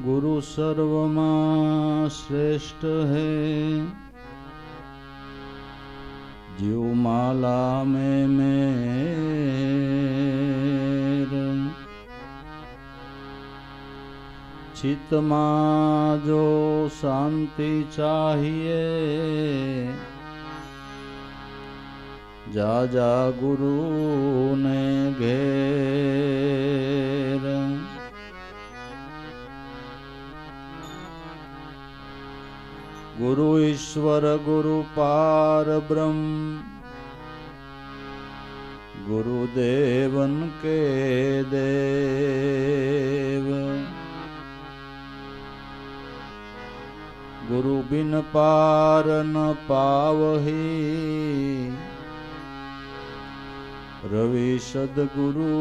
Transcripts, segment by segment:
गुरु सर्वमा श्रेष्ठ है। जीव माला में मेर। चित्तमा जो शांति चाहिए। जा जा गुरु ने घेर। गुरु ईश्वर गुरु पार ब्रह्म गुरुदेवन के देव गुरु बिन पार न पावही रवि सदगुरु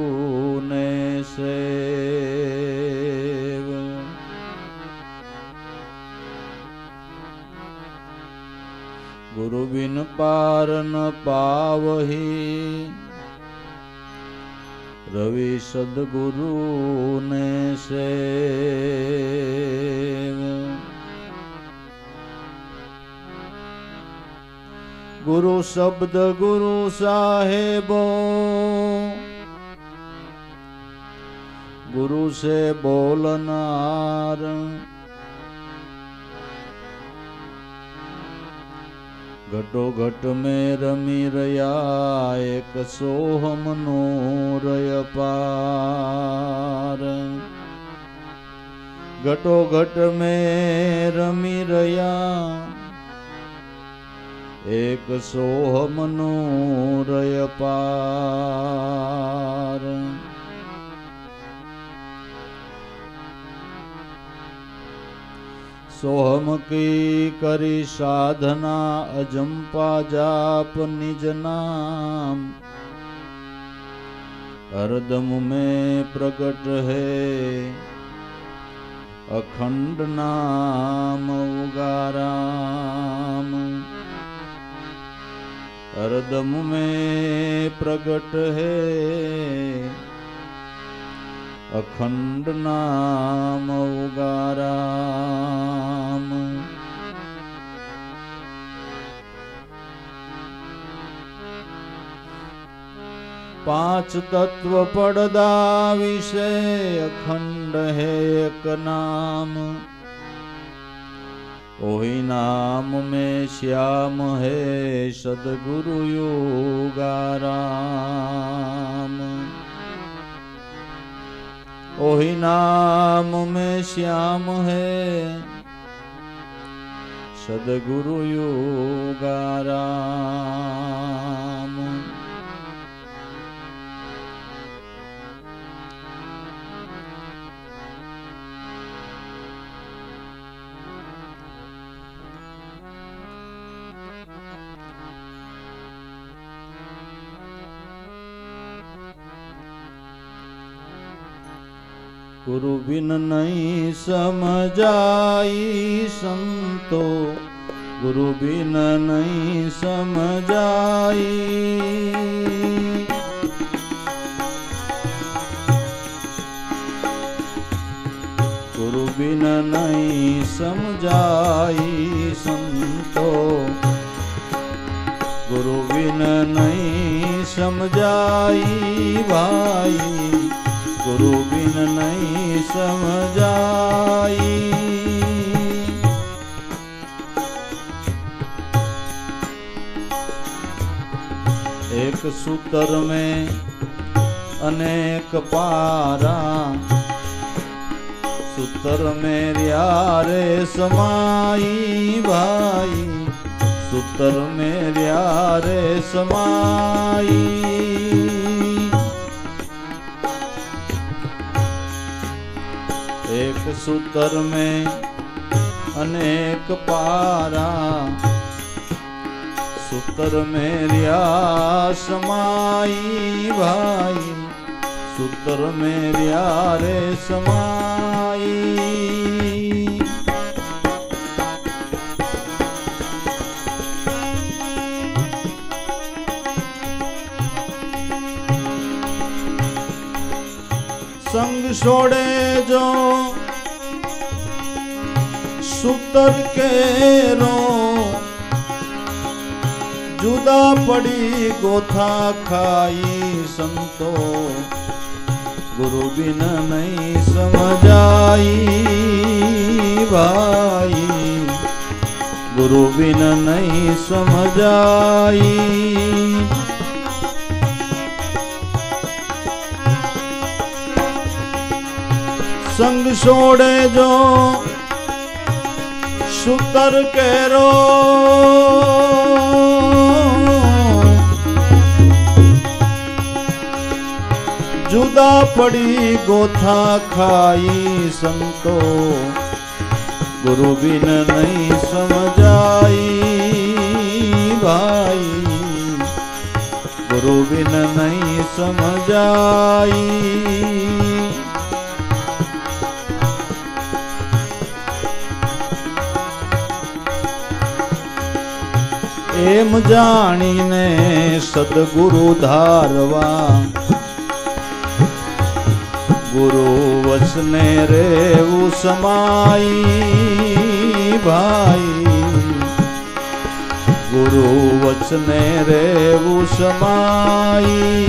गुरु बिन पार न पावही। रवि सदगुरु ने सेव। गुरु शब्द गुरु साहेबो। गुरु से बोलनार। ઘટો ઘટ મેં રમી રહ્યા, એક સોહમ નો રય પાર ઘટો ઘટ મેં રમી રહ્યા, એક સોહમ નો રય પાર સોહમ કી કરી સાધના અજંપા જાપ નિજ નામ હરદમ में प्रकट है अखंड नाम उगाराम हरदम में प्रकट है અખંડ નામ ઉગારામ. પાંચ તત્વ પડદા વિશે અખંડ હે એક નામ. ઓહી નામ મે શ્યામ હે સદગુરુ યોગારામ. ओही नाम में श्याम है सदगुरु योगाराम ગુરુ બિન નહીં સમજાઈ સંતો. ગુરુ બિન નહીં સમજાઈ. ગુરુ બિન નહીં સમજાઈ સંતો. ગુરુ બિન નહીં સમજાઈ ભાઈ. गुरु बिन नहीं समझाई। एक सूत्र में अनेक पारा, सूत्र में रे समाई भाई, सूत्र में रे समाई। सूत्र में अनेक पारा। सूत्र मेरिया समाई भाई। सूत्र मेरिया रे समाई। संग छोड़े जो સૂતર કેરો જુદા પડી ગોથા ખાઈ સંતો ગુરુ બિન નહીં સમજાઈ ભાઈ ગુરુ બિન નહીં સમજાઈ સંગ છોડે જો સુતર કેરો. જુદા પડી ગોથા ખાઈ સંતો. ગુરુ બિન નહીં સમજાઈ ભાઈ. ગુરુ બિન નહીં સમજાઈ એમ જાણીને સદગુરુ ધારવા. ગુરુ વચને રેવું સમાઈ ભાઈ. ગુરુ વચને રેવું સમાઈ.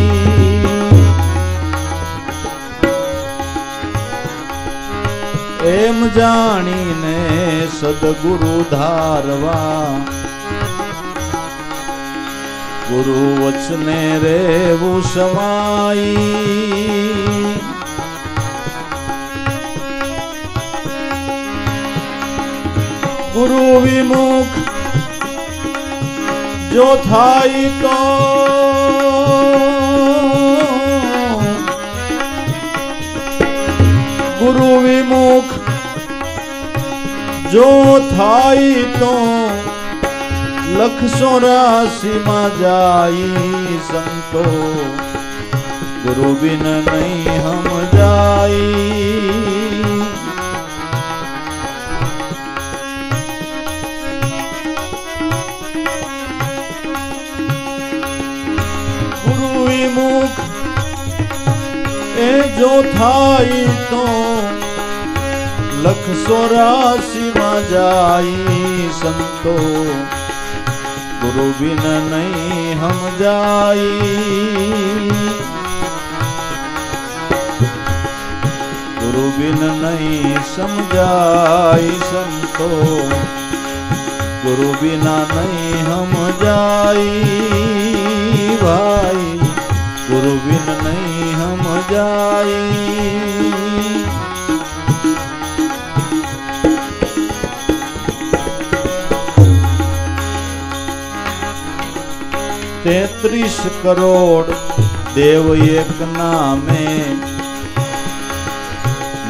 એમ જાણીને સદગુરુ ધારવા. ગુરુ વચને રેવું સમાઈ ગુરુ વિમુખ જો થાય તો ગુરુ વિમુખ જો થાય તો લખસો રાશિમાં જાય સંતો ગુરુ બિન નહીં હમ જાય ગુરુ વિમુખ એ જો થાય તો લખ સોરાશીમાં જાય સંતો ગુરુ બિન નહીં હમ જાય ગુરુ બિન નહીં સમજાય સંતો. ગુરુ બિના નહીં હમ જાય ભાઈ. ગુરુ બિન નહીં હમ જાય તેત્રીસ કરોડ દેવ એક નામે.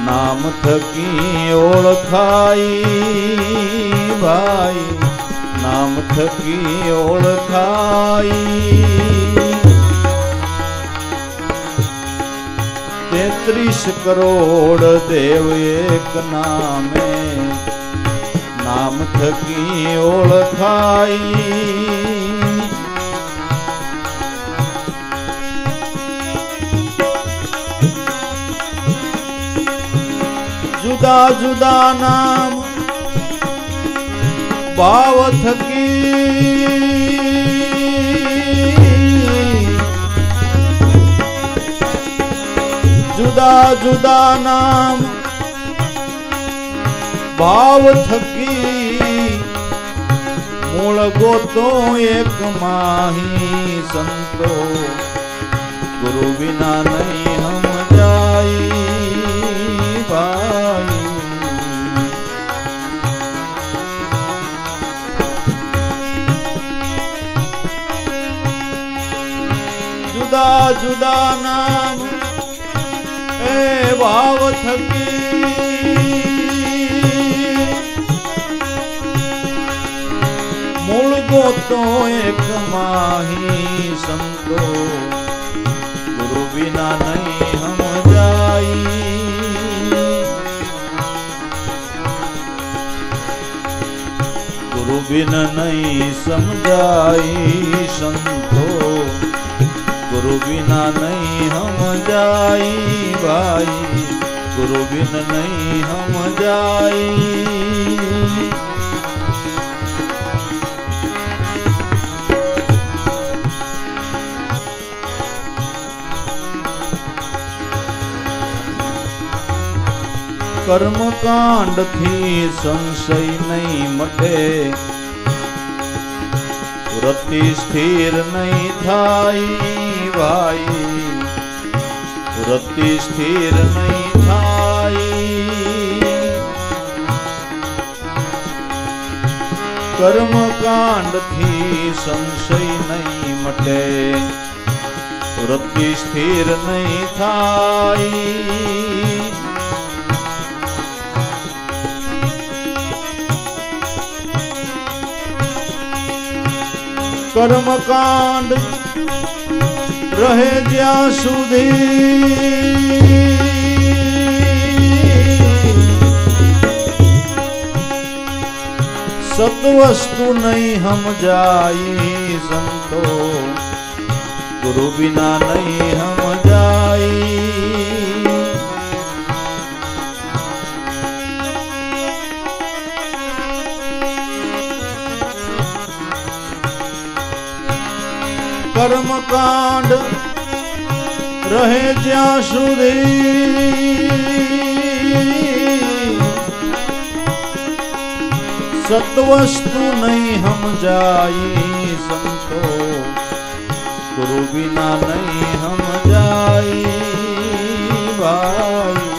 નામ થકી ઓળખાઈ ભાઈ. નામ થકી ઓળખાઈ. તેત્રીસ કરોડ દેવ એક નામે. નામ થકી ઓળખાઈ જુદા જુદા નામ ભાવ થકી જુદા જુદા નામ ભાવ થકી મૂળ ગોતો એક માહી સંતો ગુરુ વિના નહીં હમ જુદા જુદા નામ એ ભાવ થકી મૂળ ગોતો એક માહી સંતો, ગુરુ વિના નહીં હમ જાઈ ગુરુ બિન નહીં સમજાય સંતો ગુરુ વિના નહીં હમ જાય ભાઈ ગુરુ બિન નહીં હમ જાય કર્મકાંડથી સંશય નહીં મટે વૃત્તિ સ્થિર નહીં થાય ભાઈ વૃત્તિ સ્થિર નહીં થાય કર્મકાંડથી સંશય નહીં મટે વૃત્તિ સ્થિર નહીં થાય કર્મકાંડ રહે જ્યાં સુધી સત્વસ્તુ નહીં સમજાઈ સંતો ગુરુ બિના નહીં સમજાઈ કર્મકાંડ રહે જ્યાં સુધી સત્વસ્તુ નહીં સમજાઈ સંતો ગુરુ વિના નહીં સમજાઈ ભાઈ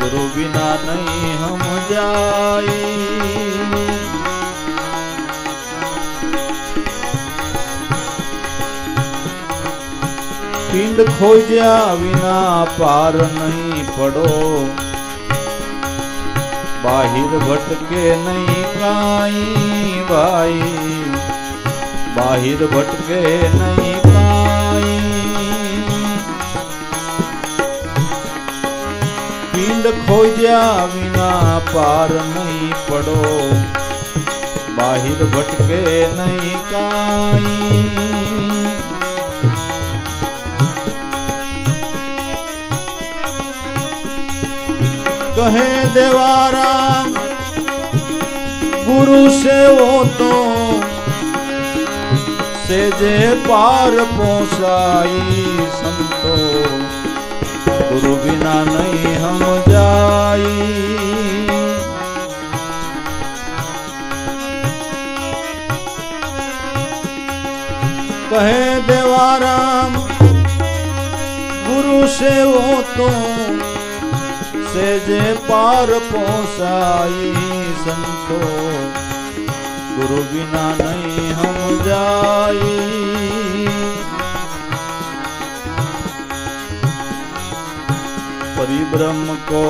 ગુરુ વિના નહીં સમજાઈ પિંડ ખોજ્યા વિના પાર નહીં પડો બાહિર ભટકે નહીં કાઈ ભાઈ બાહિર ભટકે નહીં કાઈ પિંડ ખોજ્યા વિના પાર નહીં પડો બાહિર ભટકે નહીં કાઈ કહે દેવારા ગુરુ સેવો તો સેજે પાર પહોંચાઈ સંતો ગુરુ વિના નહીં હમ જાય કહે દેવારામ ગુરુ સેવો તો સેજે પાર પહોંચાઈ સંતો ગુરુ વિના નહીં હમ જાય પરિબ્રહ્મ કો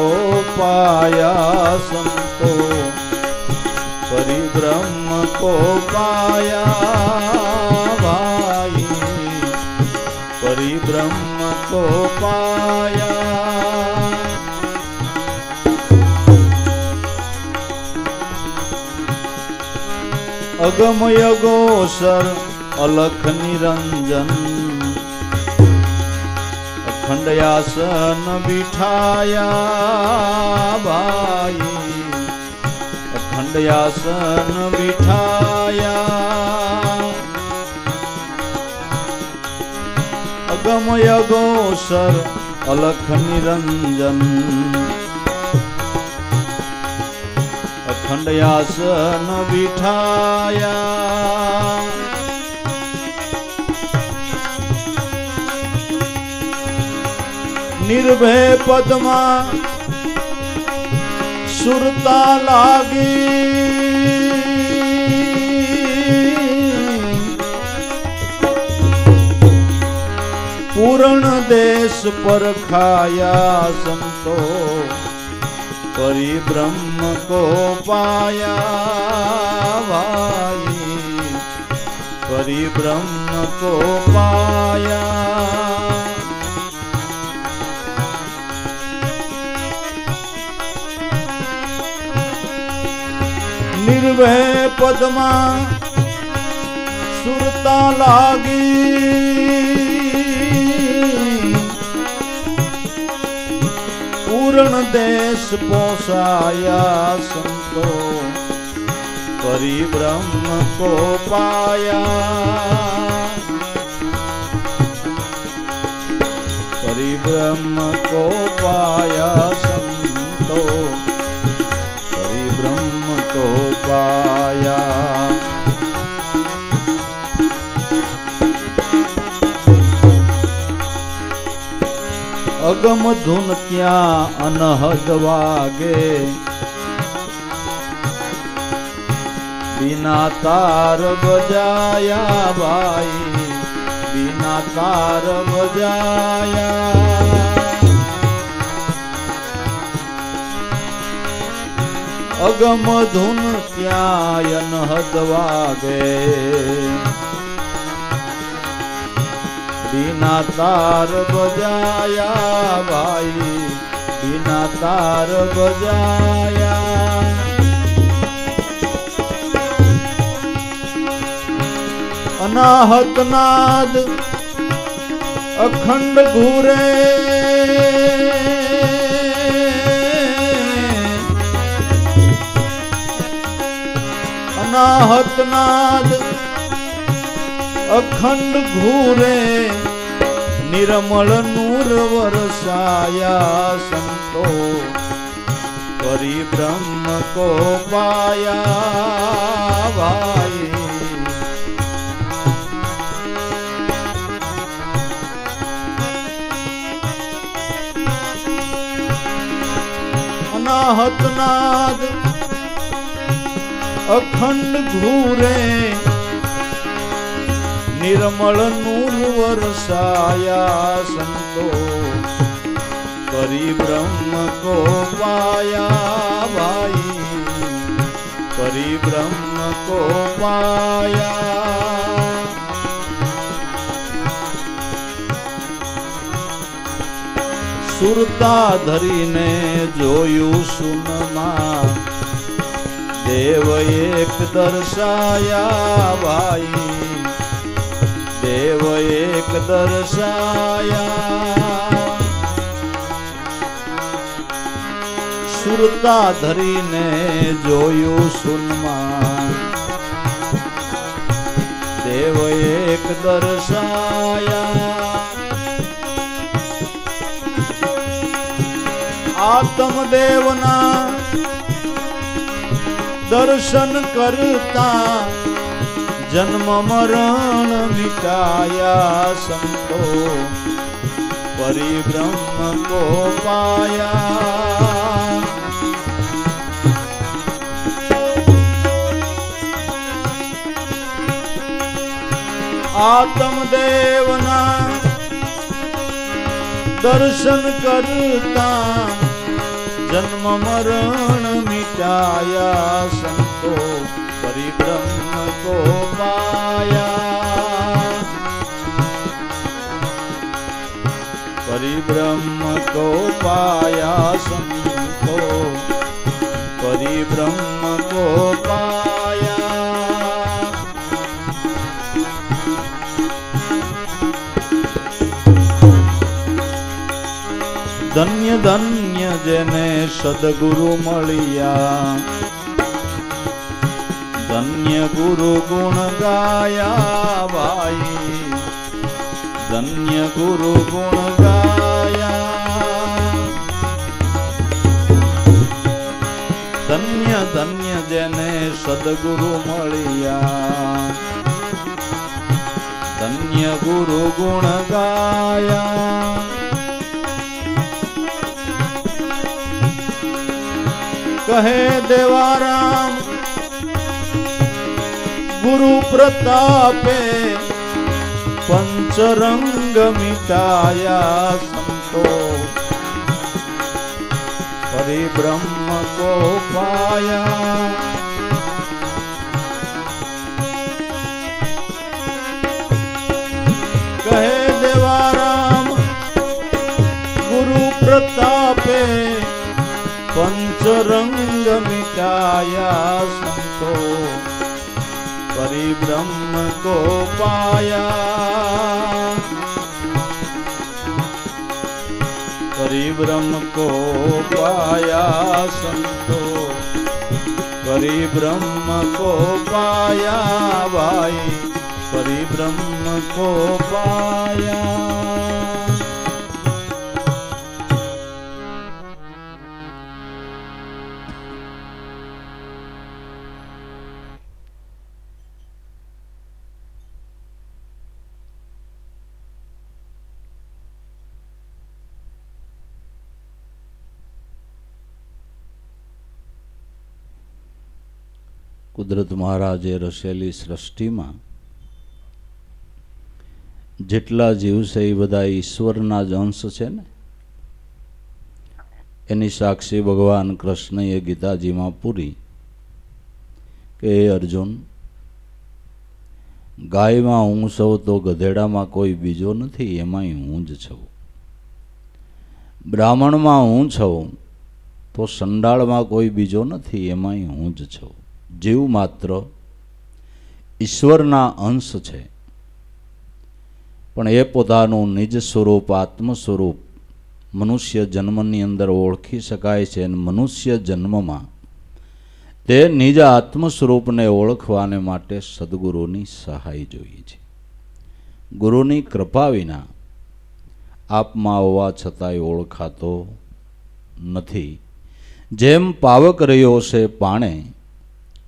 પાયા સંતો પરિબ્રહ્મ કો પાયા ભાઈ પરિબ્રહ્મ કો પાયા અગમ યગોસર અલખ નિરંજન. અખંડયાસન બિઠાયા ભાઈ અખંડયાસન બિઠાયા અગમ યગોસર અલખ નિરંજન. અખંડયાસન બિઠાયા નિર્ભય પદમાં સુરતા લાગી પૂર્ણ દેશ પર ખાયા સંતો પરિબ્રહ્મ કો પાયા ભાઈ પરિબ્રહ્મ કો પાયા નિર્ભય પદમાં સુરતા લાગી પૂર્ણ દેશ પોસાયા સંતો. પરિબ્રહ્મ કો પાયા પરિબ્રહ્મ કો પાયા સંતો. અગમ ધૂન ત્યાં અનહદ વાગે બિના તાર બજાયા ભાઈ બિના તાર બજાયા અગમ ધૂન ત્યાં અનહદ વાગે બિના તાર બજાયા ભાઈ બિના તાર બજાયા અનાહત નાદ અખંડ ઘૂરે અનાહત નાદ અખંડ ઘૂરે નિર્મળ નૂર વરસાયા સંતો પરિબ્રહ્મ કો પાયા ભાઈ અનાહત નાદ અખંડ ઘૂરે નિર્મળ નૂર વરસાયા સંતો પરિબ્રહ્મ કો પાયા ભાઈ પરિબ્રહ્મ કો પાયા સુરતા ધરીને જોયું સુનમાં દેવ એક દર્શાયા ભાઈ દેવ એક દર્શાયા. સુરતા ધરીને જોયું સુનમાં દેવ એક દર્શાયા. આત્મદેવના દર્શન કરતા જન્મ મરણ મિટાયા સંતો. પરિબ્રહ્મ કો પાયા આત્મદેવના દર્શન કરતા જન્મ મરણ મિટાયા સંતો. પરિબ્રહ્મ કો પાયા પરિબ્રહ્મ કો પાયા સંતો પરિબ્રહ્મ કો પાયા ધન્ય ધન્ય જેને સદગુરુ મળ્યા ધન્ય ગુરુ ગુણ ગાયા ભાઈ ધન્ય ગુરુ ગુણ ગાયા ધન્ય ધન્ય જેને સદગુરુ મળ્યા ધન્ય ગુરુ ગુણ ગાયા કહે દેવારામ ગુરુ પ્રતાપે પંચરંગ મિટાયા સંતો પરિબ્રહ્મ કો પાયા કહે દેવારામ ગુરુ પ્રતાપે પંચરંગ મિટાયા श्री ब्रह्म को पाया परिब्रह्म को पाया संतो परिब्रह्म को पाया भाई परिब्रह्म को पाया મહારાજે રચેલી સૃષ્ટિમાં જેટલા જીવ છે એ બધા ઈશ્વરના જ અંશ છે ને? એની સાક્ષી ભગવાન કૃષ્ણએ ગીતાજીમાં પૂરી કે, હે અર્જુન, ગાયમાં હું સૌ તો ગધેડામાં કોઈ બીજો નથી, એમાંય હું જ છું. બ્રાહ્મણમાં હું છું તો સંડાળમાં કોઈ બીજો નથી, એમાંય હું જ છું. જીવ માત્ર ઈશ્વરના અંશ છે. પણ એ પોતાનું નિજ સ્વરૂપ આત્મ સ્વરૂપ મનુષ્ય જન્મની અંદર ઓળખી શકાય છે અને મનુષ્ય જન્મમાં તે નિજ આત્મ સ્વરૂપને ઓળખવાને માટે સદગુરુની સહાય જોઈએ છે. ગુરુની કૃપા વિના આપમાં હોવા છતાંય ઓળખાતો નથી. જેમ પાવક રહ્યો છે પાણે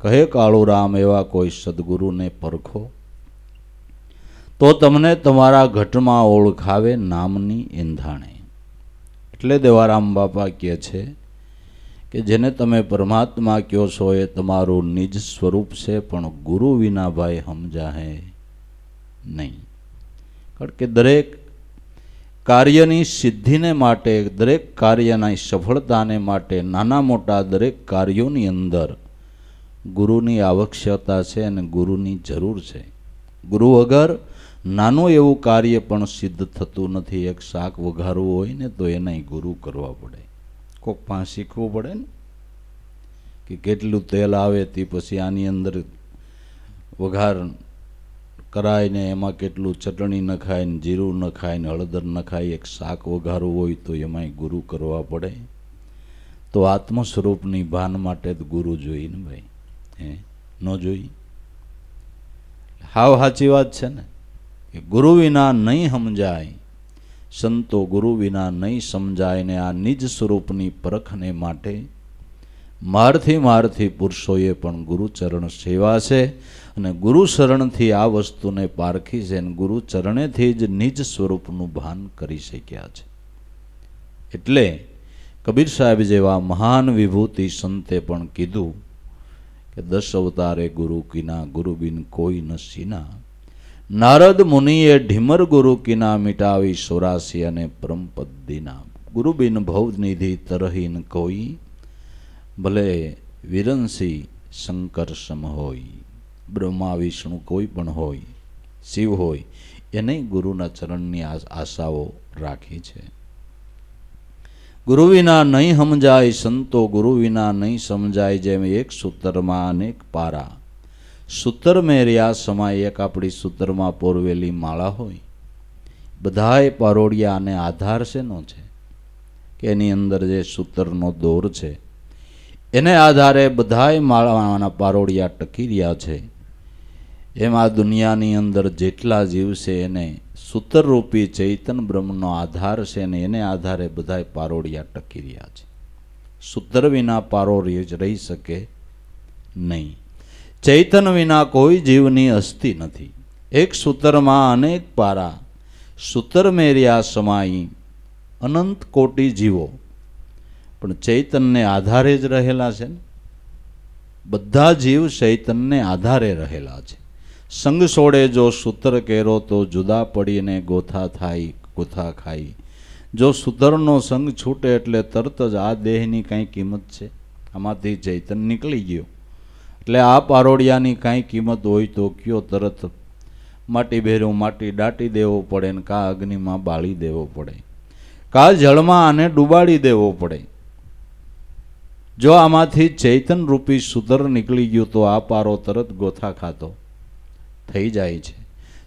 કહે કાળુરામ, એવા કોઈ સદગુરુને પરખો. તો તમને તમારા ઘટમાં ઓળખાવે નામની એંધાણે. એટલે દેવારામ બાપા કહે છે કે જેને તમે પરમાત્મા કહો છો એ તમારું નિજ સ્વરૂપ છે, પણ ગુરુ વિના ભાઈ સમજાહે નહીં. કારણ કે દરેક કાર્યની સિદ્ધિને માટે, દરેક કાર્યના સફળતાને માટે, નાના મોટા દરેક કાર્યોની અંદર ગુરુની આવશ્યકતા છે અને ગુરુની જરૂર છે. ગુરુ વગર નાનું એવું કાર્ય પણ સિદ્ધ થતું નથી. એક શાક વઘારવું હોય ને તો એનાય ગુરુ કરવા પડે. કોક પાસે શીખવું પડે ને? કે કેટલું તેલ આવે તે પછી આની અંદર વઘાર કરાય ને એમાં કેટલું ચટણી નખાય ને જીરું નખાય ને હળદર નખાય, એક શાક વઘારવું હોય તો એમાંય ગુરુ કરવા પડે. તો આત્મ સ્વરૂપની ભાન માટે જ ગુરુ જોઈએ ને ભાઈ. હે ન જોઈ. હાવ સાચી વાત છે ને? કે ગુરુ વિના નહીં સમજાય. સંતો ગુરુ વિના નહીં સમજાય ને આ નિજ સ્વરૂપની પરખને માટે મારથી મારથી પુરુષોએ પણ ગુરુચરણ સેવા છે અને ગુરુ આ વસ્તુને પારખી છે અને ગુરુ ચરણેથી જ નિજ સ્વરૂપનું ભાન કરી શક્યા છે. એટલે કબીર સાહેબ જેવા મહાન વિભૂતિ સંતે પણ કીધું કે દસ અવતારે ગુરુ કિના, ગુરુ બિન કોઈ ન નારદ મુનિએ ઢીમર ગુરુ કિના મિટાવી સોરાસી અને પરમપદ્દીના ગુરુ બિન ભવનિધિ તરહીન કોઈ, ભલે વિરંસી શંકર સમ હોય, બ્રહ્મા, વિષ્ણુ કોઈ પણ હોય, શિવ હોય, એને ગુરુના ચરણની આશાઓ રાખી છે. ગુરુ વિના નહીં સમજાય, સંતો ગુરુ વિના નહીં સમજાય જેમ એક સૂતરમાં અનેક પારા. સૂતર મેર્યા સમાય એક આપણી સૂતરમાં પોરવેલી માળા હોય. બધાય પારોડિયા અને આધાર શેનો છે? કે એની અંદર જે સૂતરનો દોર છે, એને આધારે બધાય માળાના પારોડિયા ટકી રહ્યા છે. એમ દુનિયાની અંદર જેટલા જીવ છે એને સૂતરરૂપી ચૈતન બ્રહ્મનો આધાર છે ને એને આધારે બધાય પારોડિયા ટકી રહ્યા છે. સૂતર વિના પારો રહી શકે નહીં. ચૈતન વિના કોઈ જીવની અસ્થિ નથી. એક સૂતરમાં અનેક પારા, સૂતર મેર્યા સમાઈ અનંત કોટી જીવો. પણ ચૈતનને આધારે જ રહેલા છે ને? બધા જીવ ચૈતનને આધારે રહેલા છે. સંગ સોડે જો સૂતર કેરો તો જુદા પડીને ગોથા થાય ગોથા ખાઈ. જો સૂતરનો સંગ છૂટે એટલે તરત જ આ દેહની કાંઈ કિંમત છે. આમાંથી ચૈતન નીકળી ગયો. એટલે આ પારોડિયાની કાંઈ કિંમત હોય તો કયો તરત. માટી ભેરું માટી દાટી દેવો પડે ને કા અગ્નિમાં બાળી દેવો પડે. કા જળમાં આને ડૂબાડી દેવો પડે. જો આમાંથી ચૈતન રૂપી સુધર નીકળી ગયું તો આ પારો તરત ગોથા ખાતો. થઈ જાય છે.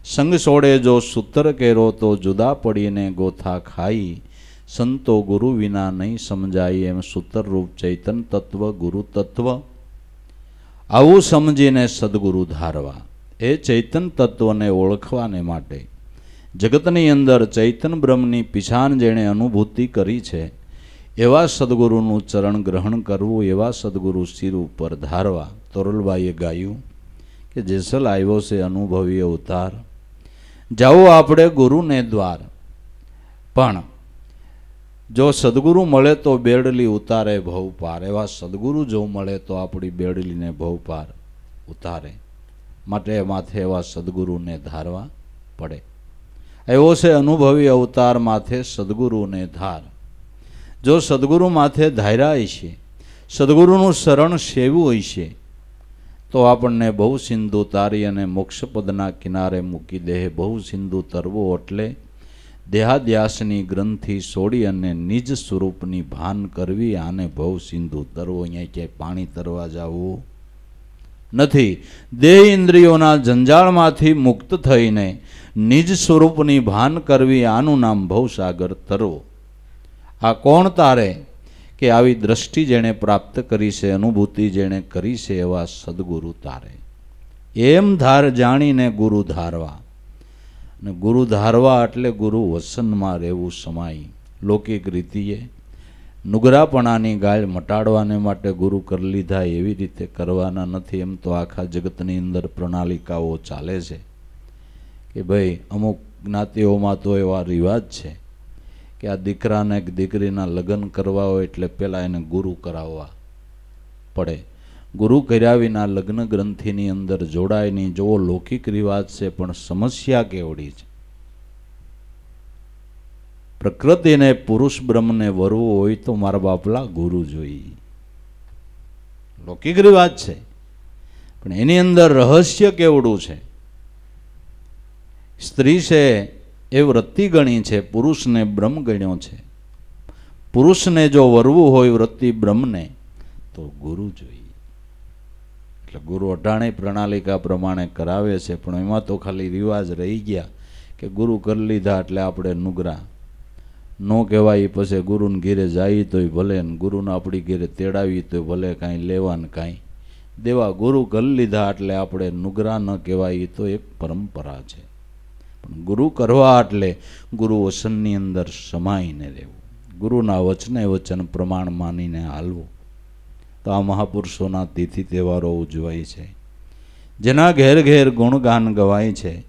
સંગ છોડે જો સૂતર કેરો તો જુદા પડીને ગોથા ખાઈ. સંતો ગુરુ વિના નહીં સમજાય એમ સૂતરરૂપ ચૈતન તત્વ ગુરુ તત્વ. આવું સમજીને સદગુરુ ધારવા. એ ચૈતન તત્વને ઓળખવાને માટે. જગતની અંદર ચૈતન બ્રહ્મની પિછાણ જેણે અનુભૂતિ કરી છે. એવા સદગુરુનું ચરણ ગ્રહણ કરવું, એવા સદગુરુ શિર ઉપર ધારવા. તોરલબાઈએ ગાયું કે જેસલ આવ્યો છે અનુભવી અવતાર. જાઓ આપણે ગુરુને દ્વાર. પણ જો સદગુરુ મળે તો બેડલી ઉતારે ભવ પાર. એવા સદગુરુ જો મળે તો આપણી બેડલીને ભવ પાર ઉતારે. માટે માથે એવા સદગુરુને ધારવા પડે. એવો છે અનુભવી અવતાર માથે સદગુરુને ધાર. જો સદગુરુ માથે ધાર્યા છે સદગુરુનું શરણ સેવું હોય છે તો આપણને બહુ સિંધુ તારી અને મોક્ષપદના કિનારે મૂકી દે. બહુ સિંધુ તરવો એટલે દેહાદ્યાસની ગ્રંથિ છોડી અને નિજ સ્વરૂપની ભાન કરવી. આને ભવ સિંધુ તરવો. અહીંયા ક્યાંય પાણી તરવા જવું નથી. દેહ ઇન્દ્રિયોના જંજાળમાંથી મુક્ત થઈને નિજ સ્વરૂપની ભાન કરવી. આનું નામ ભવસાગર તરવો. આ કોણ તારે? કે આવી દ્રષ્ટિ જેણે પ્રાપ્ત કરી છે, અનુભૂતિ જેણે કરી છે એવા સદગુરુ તારે. એમ ધાર જાણીને ગુરુ ધારવા. અને ગુરુ ધારવા એટલે ગુરુ વસનમાં રહેવું સમાય લૌકિક રીતિએ નુગરાપણાની ગાળ મટાડવાને માટે ગુરુ કરી લીધા એવી રીતે કરવાના નથી. એમ તો આખા જગતની અંદર પ્રણાલિકાઓ ચાલે છે કે ભાઈ અમુક જ્ઞાતિઓમાં તો એવા રિવાજ છે. કે આ દીકરાને કે દીકરીના લગ્ન કરવા હોય એટલે પહેલાં એને ગુરુ કરાવવા પડે. ગુરુ કર્યા વિના લગ્ન ગ્રંથિની અંદર જોડાય નહીં. જોવો લૌકિક રિવાજ છે, પણ સમસ્યા કેવડી છે? પ્રકૃતિને પુરુષ બ્રહ્મને વરવું હોય તો મારા બાપલા ગુરુ જોઈએ લૌકિક રિવાજ છે. પણ એની અંદર રહસ્ય કેવડું છે? સ્ત્રી છે એ વૃત્તિ ગણી છે, પુરુષને બ્રહ્મ ગણ્યો છે. પુરુષને જો વરવું હોય વૃત્તિ બ્રહ્મને, તો ગુરુ જોઈએ. એટલે ગુરુ અઢાણે પ્રણાલિકા પ્રમાણે કરાવે છે, પણ એમાં તો ખાલી રિવાજ રહી ગયા કે ગુરુ કરી લીધા એટલે આપણે નુગરા. ન કહેવાય પછી ગુરુને ઘેરે જાય તોય ભલે ને ગુરુને આપણી ઘેરે તેડાવી તોય ભલે કાંઈ લેવા ને કાંઈ. દેવા ગુરુ કરી લીધા એટલે આપણે નુગરા ન કહેવાય એ તો એક પરંપરા છે. પણ ગુરુ કરવા એટલે ગુરુ વચનની અંદર સમાઈને રહેવું. ગુરુના વચને વચન પ્રમાણ માનીને હાલવું. તો આ મહાપુરુષોના તિથિ તહેવારો ઉજવાય છે. જેના ઘેર ઘેર ગુણગાન ગવાય છે.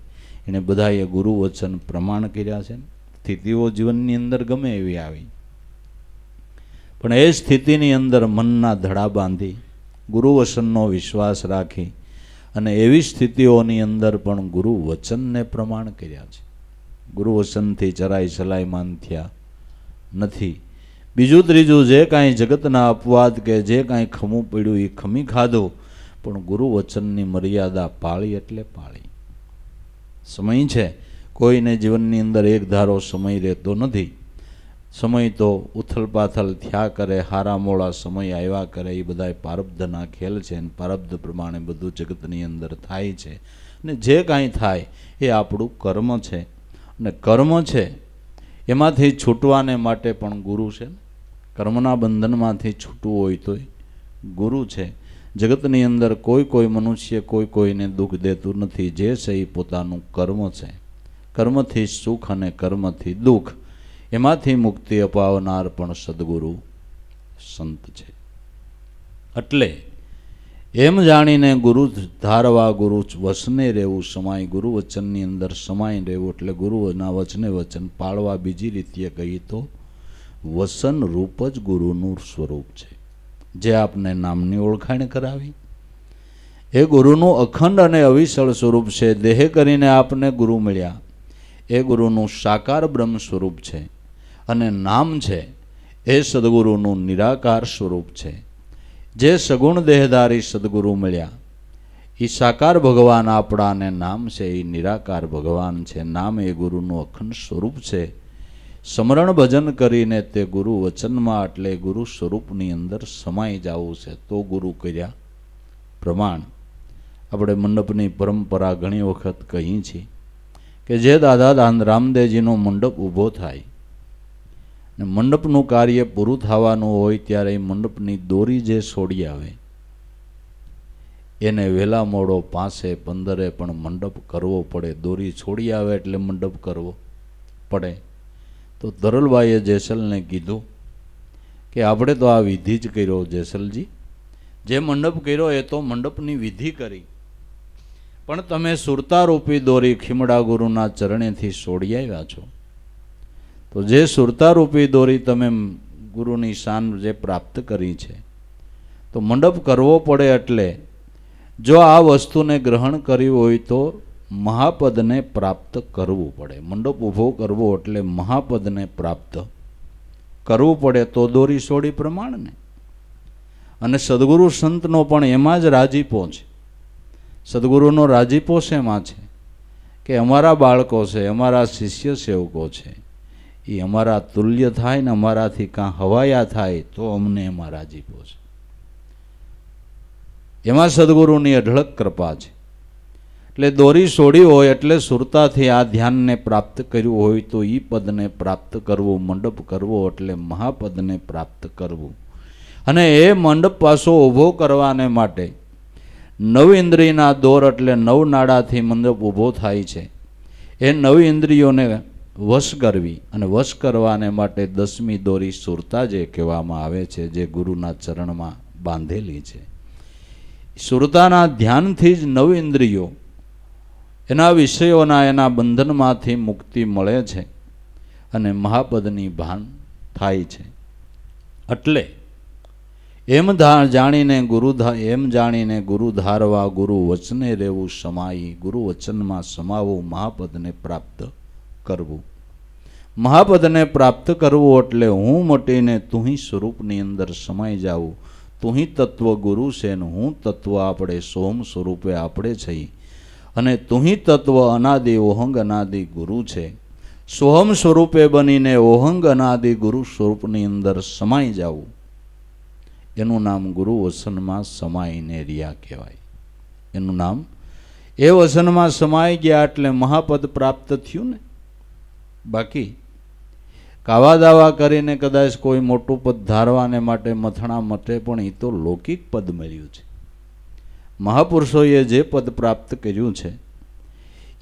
એને બધાએ ગુરુ વચન પ્રમાણ કર્યા છે. સ્થિતિઓ જીવનની અંદર ગમે એવી આવી. પણ એ સ્થિતિની અંદર મનના ધડા બાંધી ગુરુ વચનનો વિશ્વાસ રાખી અને એવી સ્થિતિઓની અંદર પણ ગુરુ વચનને પ્રમાણ કર્યા છે. ગુરુ વચનથી ચરાઈ સલાયમાન થયા નથી. બીજું ત્રીજું, જે કાંઈ જગતના અપવાદ કે જે કાંઈ ખમું પડ્યું એ ખમી ખાધું, પણ ગુરુ વચનની મર્યાદા પાળી એટલે પાળી. સમય છે. કોઈને જીવનની અંદર એક ધારો સમય રહેતો નથી. સમય તો ઉથલ પાથલ થયા કરે હારા મોળા સમય આવ્યા કરે, એ બધા પારબ્ધના ખેલ છે અને પારબ્ધ પ્રમાણે બધું જગતની અંદર થાય છે. અને જે કાંઈ થાય એ આપણું કર્મ છે. અને કર્મ છે એમાંથી છૂટવાને માટે પણ ગુરુ છે. કર્મના બંધનમાંથી છૂટવું હોય તો ગુરુ છે. જગતની અંદર કોઈ કોઈ મનુષ્ય કોઈ કોઈને દુઃખ દેતું નથી. જે છે એ પોતાનું કર્મ છે. કર્મથી સુખ અને કર્મથી દુઃખ. એમાંથી મુક્તિ અપાવનાર પણ સદગુરુ સંત છે. એટલે એમ જાણીને ગુરુ ધારવા ગુરુ વચને રહેવું, સમાય ગુરુ વચનની અંદર સમાય રહેવું, એટલે ગુરુના વચને વચન પાળવા બીજી રીતે કહીએ તો વસન રૂપ જ ગુરુનું સ્વરૂપ છે. જે આપને નામની ઓળખાણ કરાવી. એ ગુરુનું અખંડ અને અવિસળ સ્વરૂપ છે. દેહ કરીને આપને ગુરુ મળ્યા. એ ગુરુનું સાકાર બ્રહ્મ સ્વરૂપ છે. અને નામ છે, એ સદગુરુનું નિરાકાર સ્વરૂપ છે. જે સગુણ દેહધારી સદગુરુ મળ્યા એ સાકાર ભગવાન આપણાને નામ છે એ નિરાકાર ભગવાન છે. નામ એ ગુરુનું અખંડ સ્વરૂપ છે. સ્મરણ ભજન કરીને તે ગુરુ વચનમાં એટલે ગુરુ સ્વરૂપની અંદર સમાઈ જવું છે. તો ગુરુ કર્યા પ્રમાણ. આપણે મંડપની પરંપરા ઘણી વખત કહી છીએ કે જે દાદા રામદેવજીનો મંડપ ઊભો થાય ને મંડપનું કાર્ય પૂરું થવાનું હોય ત્યારે એ મંડપની દોરી જે છોડી આવે, એને વહેલા મોડો પાસે પંદરે પણ મંડપ કરવો પડે. દોરી છોડી આવે એટલે મંડપ કરવો પડે. તો ધરલભાઈએ જેસલને કીધું કે આપણે તો આ વિધિ જ કર્યો જેસલજી. જે મંડપ કર્યો એ તો મંડપની વિધિ કરી. પણ તમે સુરતારૂપી દોરી ખીમડા ગુરુના ચરણેથી છોડી આવ્યા છો. તો જે સુરતારૂપી દોરી તમે ગુરુની શાન જે પ્રાપ્ત કરી છે, તો મંડપ કરવો પડે એટલે જો આ વસ્તુને ગ્રહણ કરવી હોય તો મહાપદને પ્રાપ્ત કરવું પડે. મંડપ ઊભો કરવો એટલે મહાપદને પ્રાપ્ત કરવું પડે તો દોરી છોડી પ્રમાણને. અને સદગુરુ સંતનો પણ એમાં જ રાજીપો છે. સદગુરુનો રાજીપો શેમાં છે? કે અમારા બાળકો છે, અમારા શિષ્ય સેવકો છે. એ અમારા તુલ્ય થાય ને અમારાથી કાં હવાયા થાય તો અમને એમાં રાજીપો છે એમાં સદગુરુની અઢળક કૃપા છે. એટલે દોરી છોડી હોય એટલે સુરતાથી આ ધ્યાનને પ્રાપ્ત કર્યું હોય તો એ પદને પ્રાપ્ત કરવું, મંડપ કરવો એટલે મહાપદને પ્રાપ્ત કરવું. અને એ મંડપ પાછો ઊભો કરવાને માટે નવ ઇન્દ્રિયના દોર એટલે નવ નાડાથી મંડપ ઊભો થાય છે. એ નવ ઇન્દ્રિયોને વશ કરવી અને વશ કરવાને માટે દસમી દોરી સુરતા જે કહેવામાં આવે છે, જે ગુરુના ચરણમાં બાંધેલી છે. સુરતાના ધ્યાનથી જ નવ ઇન્દ્રિયો એના વિષયોના, એના બંધનમાંથી મુક્તિ મળે છે અને મહાપદની ભાન થાય છે. એટલે એમ જાણીને ગુરુ એમ જાણીને ગુરુ ધારવા, ગુરુ વચને રહેવું, સમાઈ, ગુરુ વચનમાં સમાવવું મહાપદને પ્રાપ્ત કરવું. મહાપદને પ્રાપ્ત કરવું એટલે હું મટીને તુહી સ્વરૂપની અંદર સમાઈ જાવું. તુહી તત્વ ગુરુ છે ને હું તત્વ આપણે સોમ સ્વરૂપે આપણે છીએ અને તુહી તત્વ અનાદિ ઓહંગ અનાદિ ગુરુ છે. સોહમ સ્વરૂપે બનીને ઓહંગ અનાદિ ગુરુ સ્વરૂપની અંદર સમાઈ જવું. એનું નામ ગુરુ વસનમાં સમાઈને રિયા કહેવાય. એનું નામ એ વસનમાં સમાઈ ગયા એટલે મહાપદ પ્રાપ્ત થયું ને? બાકી કાવા દાવા કરીને કદાચ કોઈ મોટું પદ ધારવાને માટે મથણા મટે પણ એ તો લૌકિક પદ મળ્યું છે. મહાપુરુષોએ જે પદ પ્રાપ્ત કર્યું છે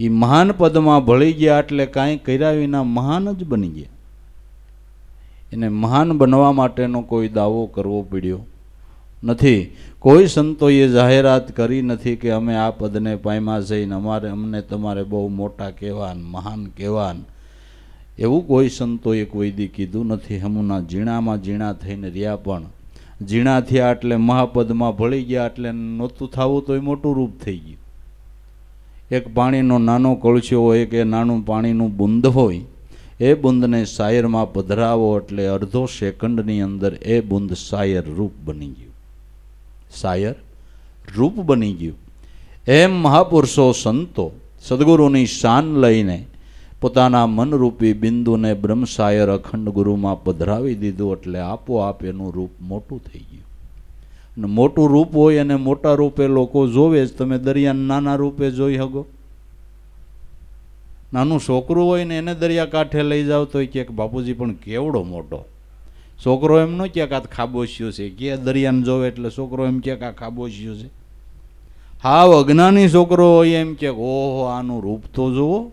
એ મહાન પદમાં ભળી ગયા એટલે કાંઈ કર્યા વિના મહાન જ બની ગયા. એને મહાન બનવા માટેનો કોઈ દાવો કરવો પડ્યો નથી. કોઈ સંતોએ જાહેરાત કરી નથી કે અમે આ પદને પાયમાં જઈને અમારે, અમને તમારે બહુ મોટા કહેવાન, મહાન કહેવાન એવું કોઈ સંતોએ કોઈ દી કીધું નથી. હમુના ઝીણામાં ઝીણા થઈને રહ્યા પણ. ઝીણા થયા એટલે મહાપદમાં ભળી ગયા એટલે નહોતું થવું તો એ મોટું રૂપ થઈ ગયું. એક પાણીનો નાનો કળશો હોય કે નાનું પાણીનું બુંદ હોય, એ બુંદને શાયરમાં પધરાવો એટલે અડધો સેકન્ડની અંદર એ બુંદ શાયર રૂપ બની ગયું. શાયર રૂપ બની ગયું. એમ મહાપુરુષો, સંતો, સદગુરુની શાન લઈને પોતાના મનરૂપી બિંદુને બ્રહ્મસાયર અખંડ ગુરુમાં પધરાવી દીધું એટલે આપોઆપ એનું રૂપ મોટું થઈ ગયું. અને મોટું રૂપ હોય અને મોટા રૂપે લોકો જોવે જ, તમે દરિયાને નાના રૂપે જોઈ શકો નાનું છોકરું હોય ને એને દરિયા કાંઠે લઈ જાવ તો કે બાપુજી પણ કેવડો મોટો. છોકરો એમ ન ક્યાંક આ ખાબોશ્યો છે, કે દરિયાને જોવે એટલે છોકરો એમ ક્યાંક આ ખાબોશ્યો છે. હાવ અજ્ઞાની છોકરો હોય એમ કે ઓહો, આનું રૂપ તો જુઓ.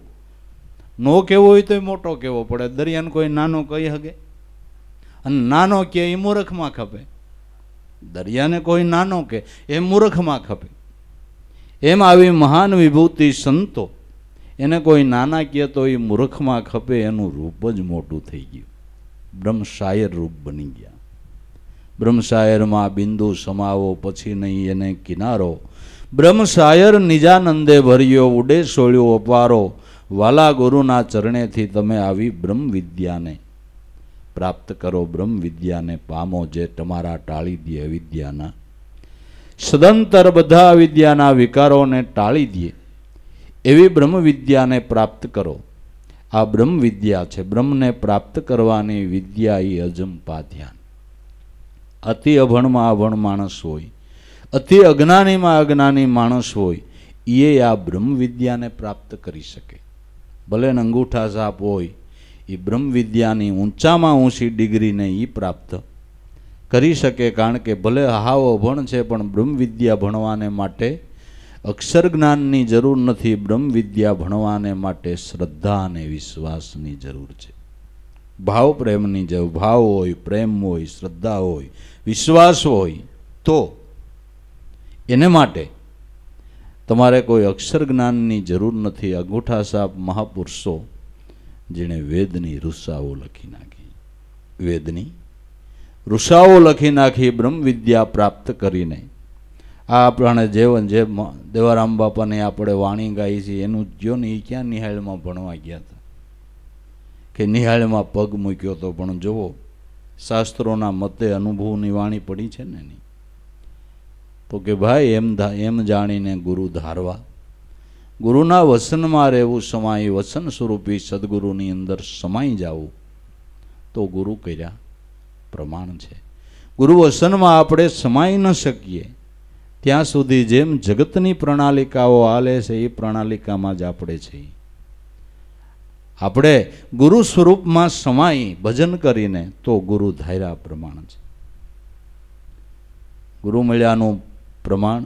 નો કેવો હોય તો મોટો કેવો પડે. દરિયાને કોઈ નાનો કહી શકે અને નાનો કે એ મૂર્ખમાં ખપે. દરિયાને કોઈ નાનો કે એ મૂર્ખમાં ખપે. એમ આવી મહાન વિભૂતિ સંતો, એને કોઈ નાના કહે તો એ મૂર્ખમાં ખપે, એનું રૂપ જ મોટું થઈ ગયું. બ્રહ્મશાયર રૂપ બની ગયા. બ્રહ્મશાયરમાં બિંદુ સમાવો, પછી નહીં એને કિનારો. બ્રહ્મશાયર નિજાનંદે ભર્યો, ઉડે સોળ્યો, અપારો. વાલા ગુરુના ચરણેથી તમે આવી બ્રહ્મ વિદ્યાને પ્રાપ્ત કરો બ્રહ્મ વિદ્યાને પામો જે તમારા ટાળી દે વિદ્યાના. સદંતર બધા વિદ્યાના વિકારોને ટાળી દે, એવી બ્રહ્મ વિદ્યાને પ્રાપ્ત કરો. આ બ્રહ્મ વિદ્યા છે, બ્રહ્મને પ્રાપ્ત કરવાની વિદ્યા એ અજંપા ધ્યાન અતિ અભણમાં અભણ માણસ હોય, અતિ અજ્ઞાનીમાં અજ્ઞાની માણસ હોય એ આ બ્રહ્મ વિદ્યાને પ્રાપ્ત કરી શકે. ભલે ને અંગૂઠા સાપ હોય એ બ્રહ્મ વિદ્યાની ઊંચામાં ઊંચી ડિગ્રીને એ પ્રાપ્ત કરી શકે કારણ કે ભલે હાવ અભણ છે, પણ બ્રહ્મ વિદ્યા ભણવાને માટે અક્ષર જ્ઞાનની જરૂર નથી બ્રહ્મ વિદ્યા ભણવાને માટે શ્રદ્ધા અને વિશ્વાસની જરૂર છે. ભાવ પ્રેમની જરૂર ભાવ હોય, પ્રેમ હોય, શ્રદ્ધા હોય, વિશ્વાસ હોય, તો એને માટે તમારે કોઈ અક્ષર જ્ઞાનની જરૂર નથી. અંગૂઠા સાપ મહાપુરુષો જેણે વેદની ઋષાઓ લખી નાખી. વેદની ઋષાઓ લખી નાખી બ્રહ્મ વિદ્યા પ્રાપ્ત કરીને. આ આપણે જેવન જે દેવારામ બાપાની આપણે વાણી ગાઈ છે એનું જો ને એ ક્યાં નિહાળમાં ભણવા ગયા હતા? કે નિહાળમાં પગ મૂક્યો તો પણ જુઓ, શાસ્ત્રોના મતે અનુભવની વાણી પડી છે ને એની તો કે ભાઈ એમ એમ જાણીને ગુરુ ધારવા. ગુરુના વસનમાં રહેવું સમાય વસન સ્વરૂપી સદગુરુની અંદર સમાઈ જવું. તો ગુરુ કર્યા. પ્રમાણ છે. ગુરુ વસનમાં આપણે સમાઈ ન શકીએ. ત્યાં સુધી જેમ જગતની પ્રણાલિકાઓ હાલે છે, એ પ્રણાલિકામાં જ આપણે છીએ. આપણે ગુરુ સ્વરૂપમાં સમાઈ ભજન કરીને તો ગુરુ ધાર્યા પ્રમાણ છે. ગુરુ મળ્યાનું પ્રમાણ